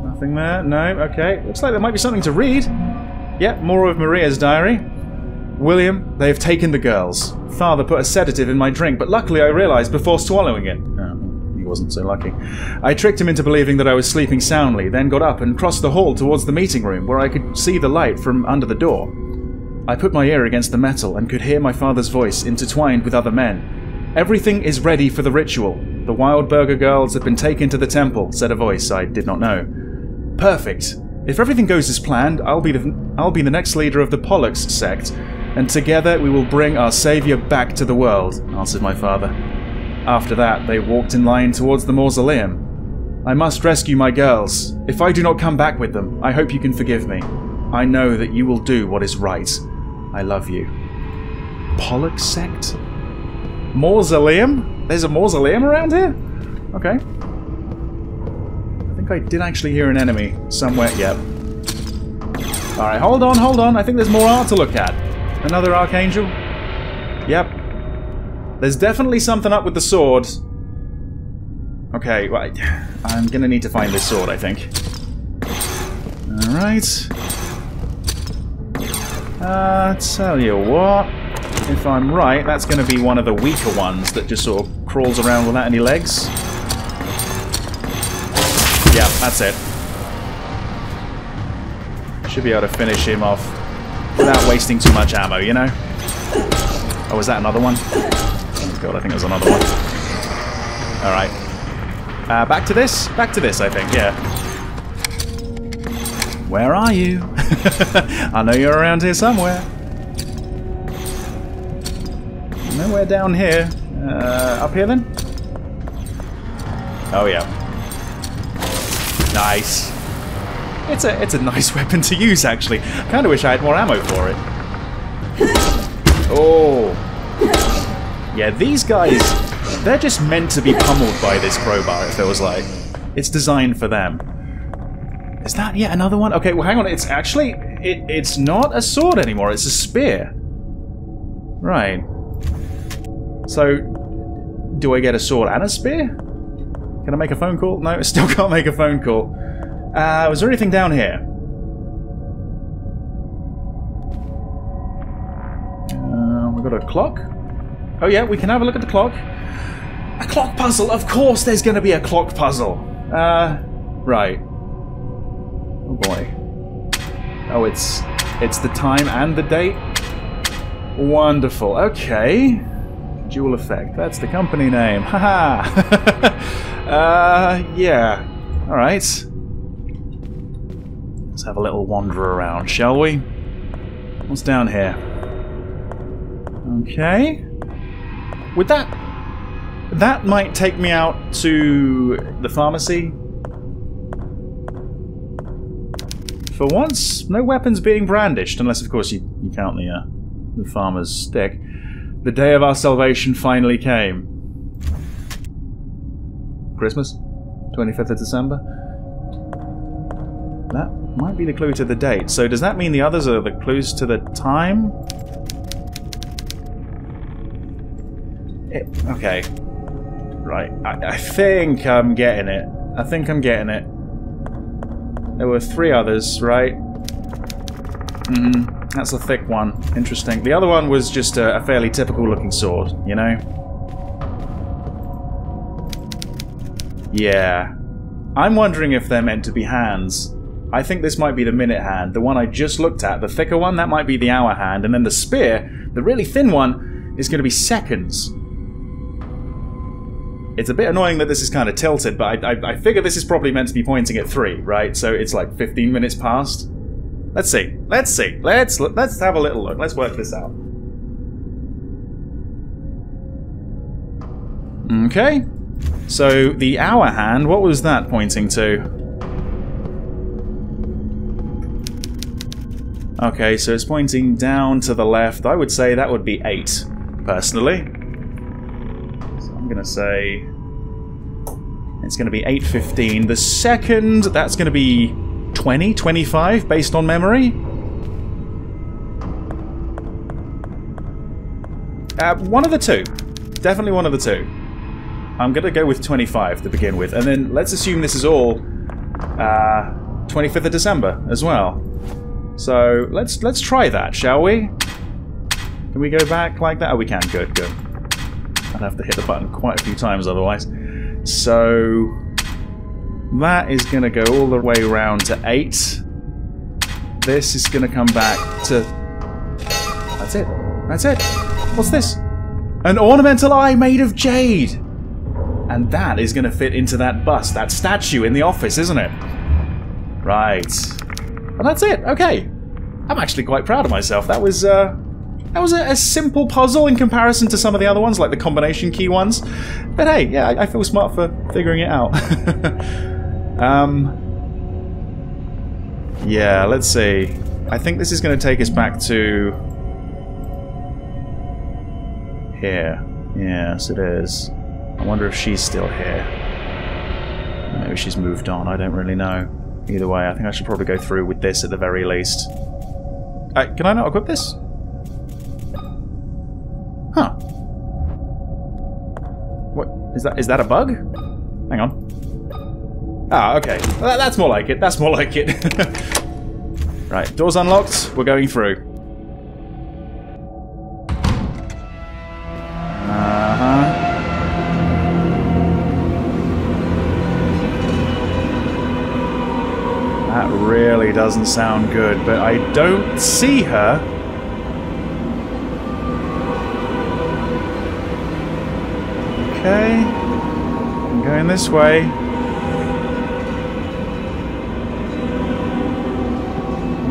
Nothing there? No? Okay. Looks like there might be something to read. Yep, more of Maria's diary. William, they have taken the girls. Father put a sedative in my drink, but luckily I realized before swallowing it. Oh, he wasn't so lucky. I tricked him into believing that I was sleeping soundly, then got up and crossed the hall towards the meeting room, where I could see the light from under the door. I put my ear against the metal and could hear my father's voice intertwined with other men. Everything is ready for the ritual. The Wildberger girls have been taken to the temple, said a voice I did not know. Perfect. If everything goes as planned, I'll be the, I'll be the next leader of the Pollux sect, and together we will bring our savior back to the world, answered my father. After that, they walked in line towards the mausoleum. I must rescue my girls. If I do not come back with them, I hope you can forgive me. I know that you will do what is right. I love you. Pollux sect? Mausoleum? There's a mausoleum around here? Okay think I did actually hear an enemy somewhere. Yep. Alright, hold on, hold on. I think there's more art to look at. Another Archangel? Yep. There's definitely something up with the sword. Okay, right. I'm gonna need to find this sword, I think. Alright. Uh, tell you what. If I'm right, that's gonna be one of the weaker ones that just sort of crawls around without any legs. That's it. Should be able to finish him off without wasting too much ammo, you know? Oh, was that another one? Oh god, I think it was another one. Alright. Uh, back to this? Back to this, I think, yeah. Where are you? I know you're around here somewhere. Nowhere down here. Uh, up here then? Oh yeah. Nice. It's a it's a nice weapon to use actually. I kinda wish I had more ammo for it. Oh. Yeah, these guys they're just meant to be pummeled by this crowbar, If it feels like. It's designed for them. Is that yet another one? Okay, well hang on, it's actually it it's not a sword anymore, it's a spear. Right. So do I get a sword and a spear? Can I make a phone call? No, I still can't make a phone call. Uh, was there anything down here? Uh, we've got a clock. Oh yeah, we can have a look at the clock. A clock puzzle! Of course there's going to be a clock puzzle! Uh, right. Oh boy. Oh, it's it's the time and the date? Wonderful. Okay. Dual Effect. That's the company name. Haha! uh, yeah. Alright. Let's have a little wander around, shall we? What's down here? Okay. With that... That might take me out to the pharmacy. For once, no weapons being brandished, unless of course you, you count the, uh, the farmer's stick. The day of our salvation finally came. Christmas? 25th of December? That might be the clue to the date. So does that mean the others are the clues to the time? It, okay. Right. I, I think I'm getting it. I think I'm getting it. There were three others, right? Mm hmm That's a thick one. Interesting. The other one was just a, a fairly typical looking sword, you know? Yeah. I'm wondering if they're meant to be hands. I think this might be the minute hand. The one I just looked at, the thicker one, that might be the hour hand. And then the spear, the really thin one, is going to be seconds. It's a bit annoying that this is kind of tilted, but I, I, I figure this is probably meant to be pointing at 3, right? So it's like 15 minutes past. Let's see. Let's see. Let's let's have a little look. Let's work this out. Okay. So the hour hand, what was that pointing to? Okay, so it's pointing down to the left. I would say that would be 8, personally. So I'm going to say... It's going to be 8.15. The second, that's going to be 20, 25, based on memory. Uh, one of the two. Definitely one of the two. I'm going to go with 25 to begin with. And then let's assume this is all uh, 25th of December as well. So let's let's try that, shall we? Can we go back like that? Oh, we can. Good, good. I'd have to hit the button quite a few times otherwise. So that is going to go all the way around to 8. This is going to come back to... That's it. That's it. What's this? An ornamental eye made of jade! And that is going to fit into that bust, that statue in the office, isn't it? Right. And that's it. Okay. I'm actually quite proud of myself. That was, uh, that was a, a, simple puzzle in comparison to some of the other ones, like the combination key ones. But hey, yeah, I, I feel smart for figuring it out. um, yeah, let's see. I think this is going to take us back to here. Yes, it is. I wonder if she's still here. Maybe she's moved on. I don't really know. Either way, I think I should probably go through with this at the very least. Uh, can I not equip this? Huh. What? Is that is that a bug? Hang on. Ah, okay. Well, that's more like it. That's more like it. right, door's unlocked. We're going through. Uh-huh. That really doesn't sound good, but I don't see her. Okay. I'm going this way.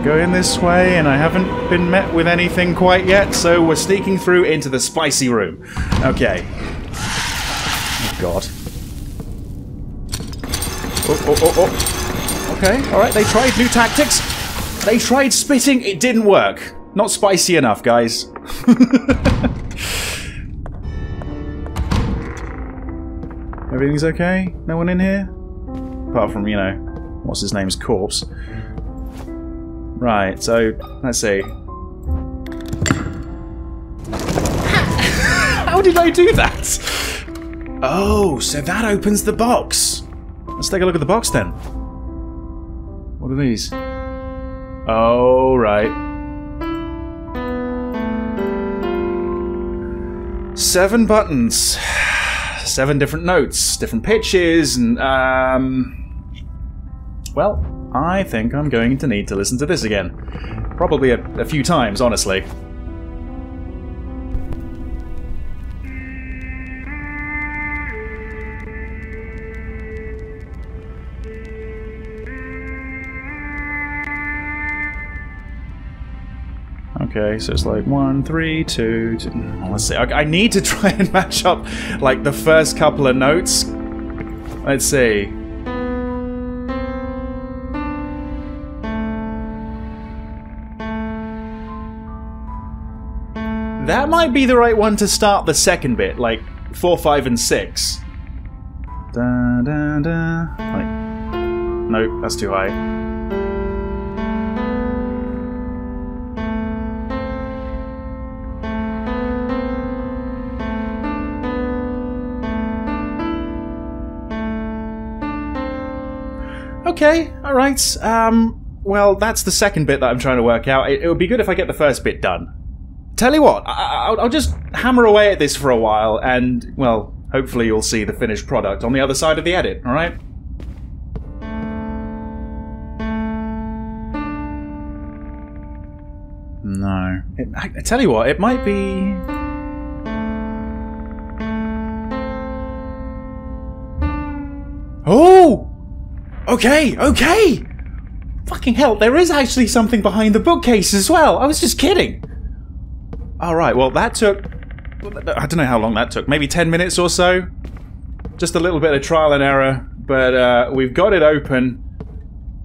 Going this way, and I haven't been met with anything quite yet, so we're sneaking through into the spicy room. Okay. Oh, God. Oh, oh, oh, oh. Okay, alright, they tried new tactics. They tried spitting, it didn't work. Not spicy enough, guys. Everything's okay? No one in here? Apart from, you know, what's his name's corpse. Right, so, let's see. How did I do that? Oh, so that opens the box. Let's take a look at the box then. What are these? Oh, right. Seven buttons. Seven different notes, different pitches, and, um... Well, I think I'm going to need to listen to this again. Probably a, a few times, honestly. Okay, so it's like one, three, two. two oh, let's see. I, I need to try and match up like the first couple of notes. Let's see. That might be the right one to start the second bit, like four, five, and six. Da da da. Like, nope, that's too high. Okay, alright. Um, well, that's the second bit that I'm trying to work out. It, it would be good if I get the first bit done. Tell you what, I, will just hammer away at this for a while, and, well, hopefully you'll see the finished product on the other side of the edit, alright? No. It, I, I tell you what, it might be... Oh! Okay, okay! Fucking hell, there is actually something behind the bookcase as well. I was just kidding. Alright, well, that took... I don't know how long that took. Maybe 10 minutes or so? Just a little bit of trial and error. But uh, we've got it open.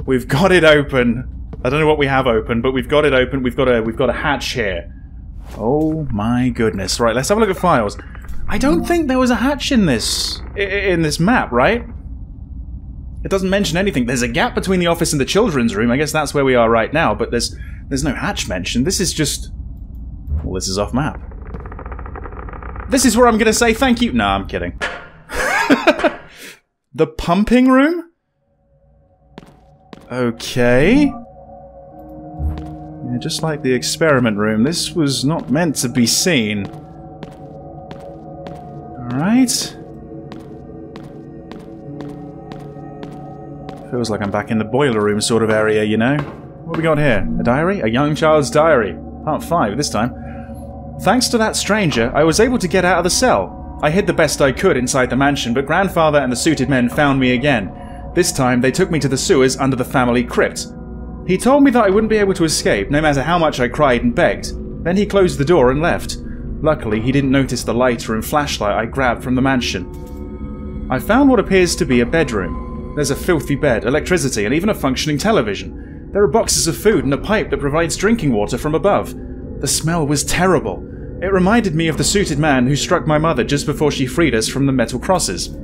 We've got it open. I don't know what we have open, but we've got it open. We've got a we've got a hatch here. Oh my goodness! Right, let's have a look at files. I don't think there was a hatch in this in this map, right? It doesn't mention anything. There's a gap between the office and the children's room. I guess that's where we are right now, but there's there's no hatch mentioned. This is just... Well, this is off map. This is where I'm gonna say thank you. Nah, I'm kidding. the pumping room? Okay. Yeah, just like the experiment room, this was not meant to be seen. Alright. Feels like I'm back in the boiler room sort of area, you know? What we got here? A diary? A young child's diary. Part 5 this time. Thanks to that stranger, I was able to get out of the cell. I hid the best I could inside the mansion, but grandfather and the suited men found me again. This time, they took me to the sewers under the family crypt. He told me that I wouldn't be able to escape, no matter how much I cried and begged. Then he closed the door and left. Luckily, he didn't notice the lighter and flashlight I grabbed from the mansion. I found what appears to be a bedroom. There's a filthy bed, electricity, and even a functioning television. There are boxes of food and a pipe that provides drinking water from above. The smell was terrible. It reminded me of the suited man who struck my mother just before she freed us from the metal crosses.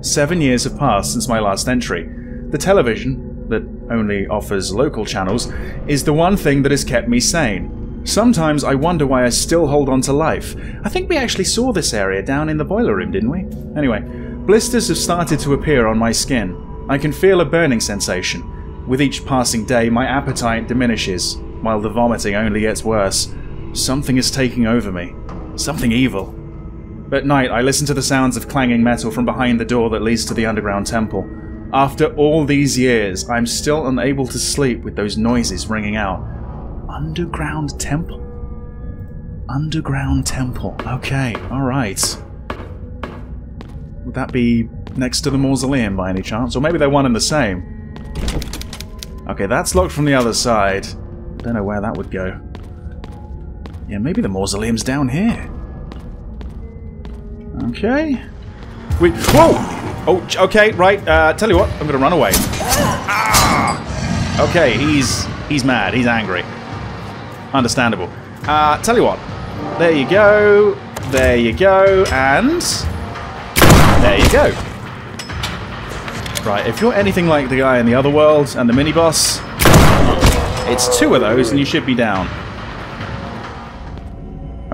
Seven years have passed since my last entry. The television, that only offers local channels, is the one thing that has kept me sane. Sometimes I wonder why I still hold on to life. I think we actually saw this area down in the boiler room, didn't we? Anyway, Blisters have started to appear on my skin. I can feel a burning sensation. With each passing day, my appetite diminishes, while the vomiting only gets worse. Something is taking over me. Something evil. At night, I listen to the sounds of clanging metal from behind the door that leads to the underground temple. After all these years, I'm still unable to sleep with those noises ringing out. Underground temple. Underground temple. Okay, alright. Would that be next to the mausoleum by any chance? Or maybe they're one and the same. Okay, that's locked from the other side. I Don't know where that would go. Yeah, maybe the mausoleum's down here. Okay. We. Whoa! Oh, okay, right. Uh, tell you what, I'm gonna run away. Ah! Okay, he's he's mad. He's angry. Understandable. Uh, tell you what. There you go. There you go. And there you go. Right, if you're anything like the guy in the other world and the mini boss, it's two of those and you should be down.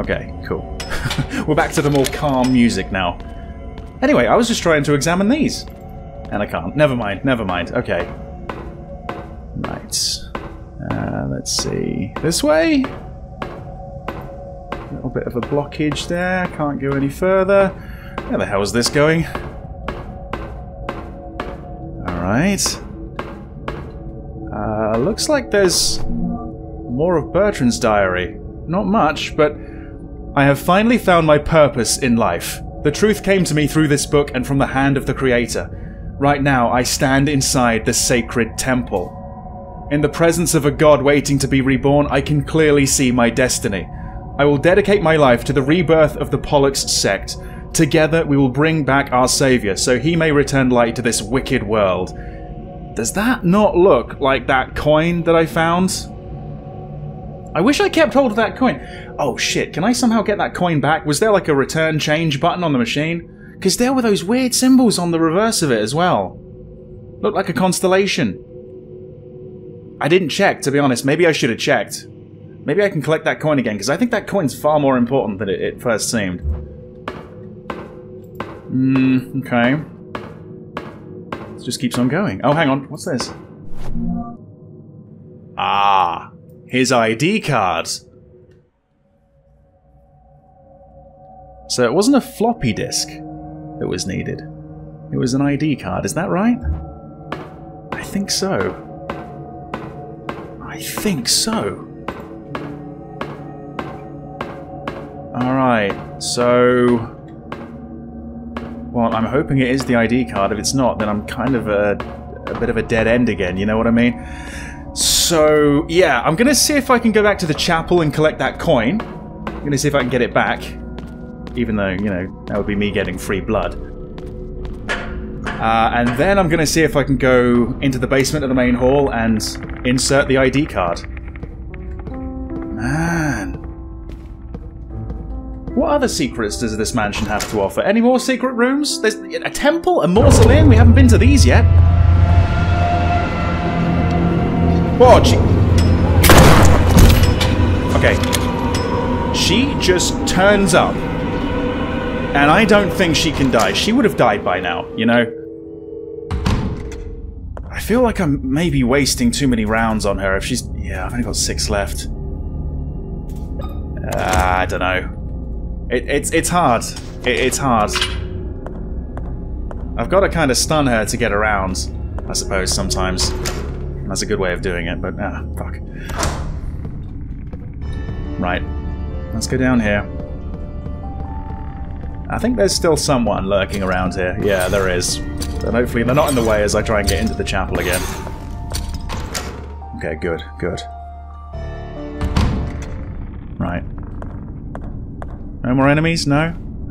Okay, cool. We're back to the more calm music now. Anyway, I was just trying to examine these. And I can't. Never mind, never mind. Okay. Right. Uh, let's see. This way? A little bit of a blockage there. Can't go any further. Where the hell is this going? Alright. Uh, looks like there's more of Bertrand's diary. Not much, but I have finally found my purpose in life. The truth came to me through this book and from the hand of the Creator. Right now, I stand inside the sacred temple. In the presence of a god waiting to be reborn, I can clearly see my destiny. I will dedicate my life to the rebirth of the Pollux sect. Together, we will bring back our Savior, so he may return light to this wicked world. Does that not look like that coin that I found? I wish I kept hold of that coin. Oh shit, can I somehow get that coin back? Was there like a return change button on the machine? Because there were those weird symbols on the reverse of it as well. Looked like a constellation. I didn't check, to be honest. Maybe I should have checked. Maybe I can collect that coin again, because I think that coin's far more important than it, it first seemed. Hmm, okay. It just keeps on going. Oh, hang on. What's this? Ah, his ID card. So it wasn't a floppy disk that was needed. It was an ID card, is that right? I think so. I think so. Alright, so... Well, I'm hoping it is the ID card. If it's not, then I'm kind of a, a bit of a dead end again, you know what I mean? So, yeah, I'm going to see if I can go back to the chapel and collect that coin. I'm going to see if I can get it back. Even though, you know, that would be me getting free blood. Uh, and then I'm going to see if I can go into the basement of the main hall and insert the ID card. Man. What other secrets does this mansion have to offer? Any more secret rooms? There's a temple, a mausoleum? We haven't been to these yet. Whoa, she... Okay. She just turns up. And I don't think she can die. She would have died by now, you know? I feel like I'm maybe wasting too many rounds on her if she's... Yeah, I've only got six left. Uh, I don't know. It, it's it's hard. It, it's hard. I've got to kind of stun her to get around, I suppose, sometimes. That's a good way of doing it, but ah, fuck. Right. Let's go down here. I think there's still someone lurking around here. Yeah, there is. And hopefully they're not in the way as I try and get into the chapel again. Okay, good, good. Right. No more enemies? No?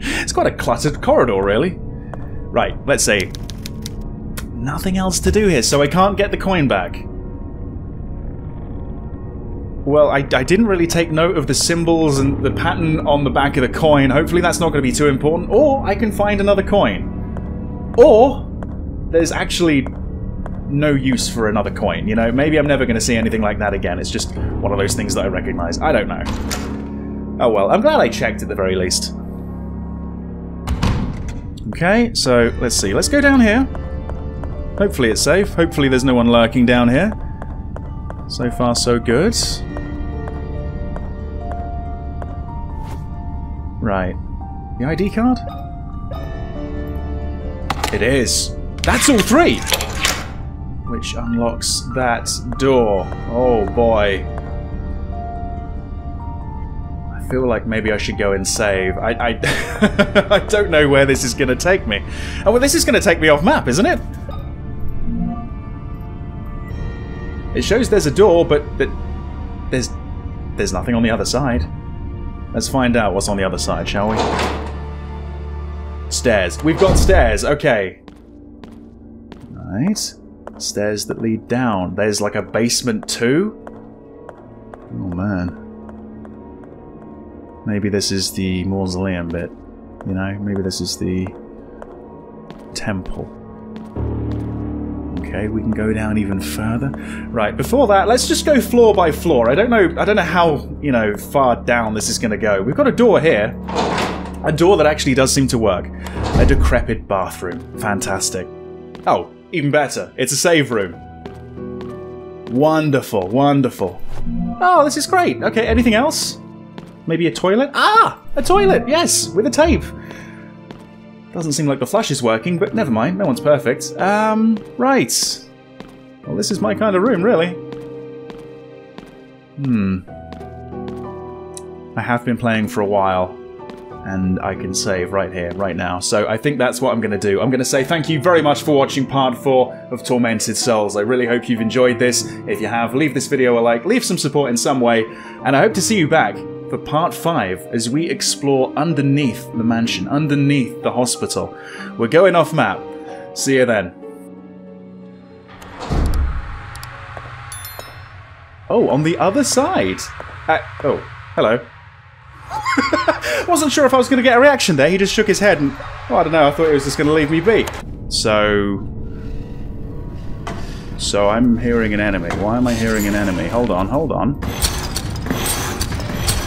it's quite a cluttered corridor, really. Right, let's see. Nothing else to do here, so I can't get the coin back. Well, I, I didn't really take note of the symbols and the pattern on the back of the coin. Hopefully that's not going to be too important. Or I can find another coin. Or there's actually no use for another coin. You know, maybe I'm never going to see anything like that again. It's just one of those things that I recognize. I don't know. Oh well, I'm glad I checked at the very least. Okay, so let's see. Let's go down here. Hopefully it's safe. Hopefully there's no one lurking down here. So far, so good. Right. The ID card? It is. That's all three! Which unlocks that door. Oh boy. I feel like maybe I should go and save. I I, I don't know where this is going to take me. Oh, well, this is going to take me off map, isn't it? It shows there's a door, but, but there's there's nothing on the other side. Let's find out what's on the other side, shall we? Stairs. We've got stairs. Okay. Right. Stairs that lead down. There's like a basement too? Oh man. Maybe this is the mausoleum bit. You know, maybe this is the temple. Okay, we can go down even further. Right, before that, let's just go floor by floor. I don't know I don't know how, you know, far down this is gonna go. We've got a door here. A door that actually does seem to work. A decrepit bathroom. Fantastic. Oh, even better. It's a save room. Wonderful, wonderful. Oh, this is great. Okay, anything else? Maybe a toilet? Ah! A toilet, yes, with a tape. Doesn't seem like the flash is working, but never mind, no one's perfect. Um, right. Well, this is my kind of room, really. Hmm. I have been playing for a while, and I can save right here, right now. So I think that's what I'm going to do. I'm going to say thank you very much for watching part 4 of Tormented Souls. I really hope you've enjoyed this. If you have, leave this video a like, leave some support in some way, and I hope to see you back for part 5 as we explore underneath the mansion, underneath the hospital. We're going off map. See you then. Oh, on the other side. Uh, oh, hello. Wasn't sure if I was going to get a reaction there. He just shook his head and, oh, I don't know, I thought he was just going to leave me be. So... So I'm hearing an enemy. Why am I hearing an enemy? Hold on, hold on.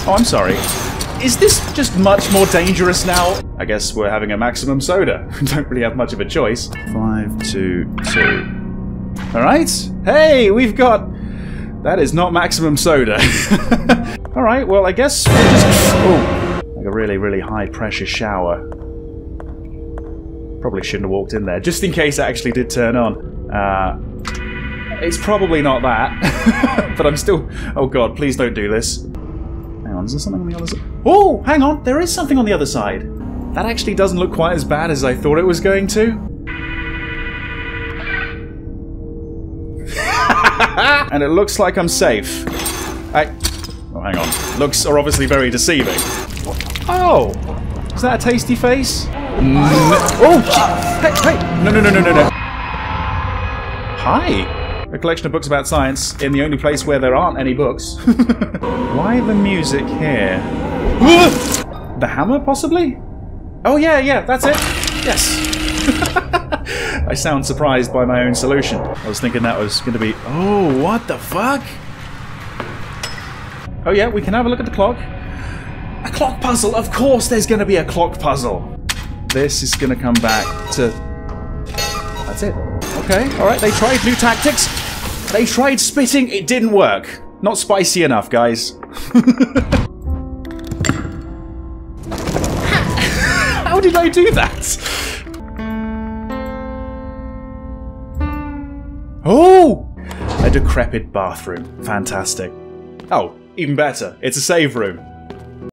Oh, I'm sorry. Is this just much more dangerous now? I guess we're having a maximum soda. We don't really have much of a choice. Five, two, two. Alright. Hey, we've got... That is not maximum soda. Alright, well, I guess we'll just... Oh, like a really, really high pressure shower. Probably shouldn't have walked in there, just in case it actually did turn on. Uh, it's probably not that. but I'm still... Oh god, please don't do this. Is there something on the other side? Oh, hang on, there is something on the other side. That actually doesn't look quite as bad as I thought it was going to. and it looks like I'm safe. I... Oh, hang on. Looks are obviously very deceiving. Oh! Is that a tasty face? No. Oh! Hey, hey! No, no, no, no, no, no. Hi! A collection of books about science in the only place where there aren't any books. Why the music here? the hammer, possibly? Oh, yeah, yeah, that's it. Yes. I sound surprised by my own solution. I was thinking that was going to be... Oh, what the fuck? Oh, yeah, we can have a look at the clock. A clock puzzle! Of course there's going to be a clock puzzle! This is going to come back to... That's it. Okay, alright, they tried new tactics. They tried spitting, it didn't work. Not spicy enough, guys. How did I do that? Oh! A decrepit bathroom. Fantastic. Oh, even better. It's a save room.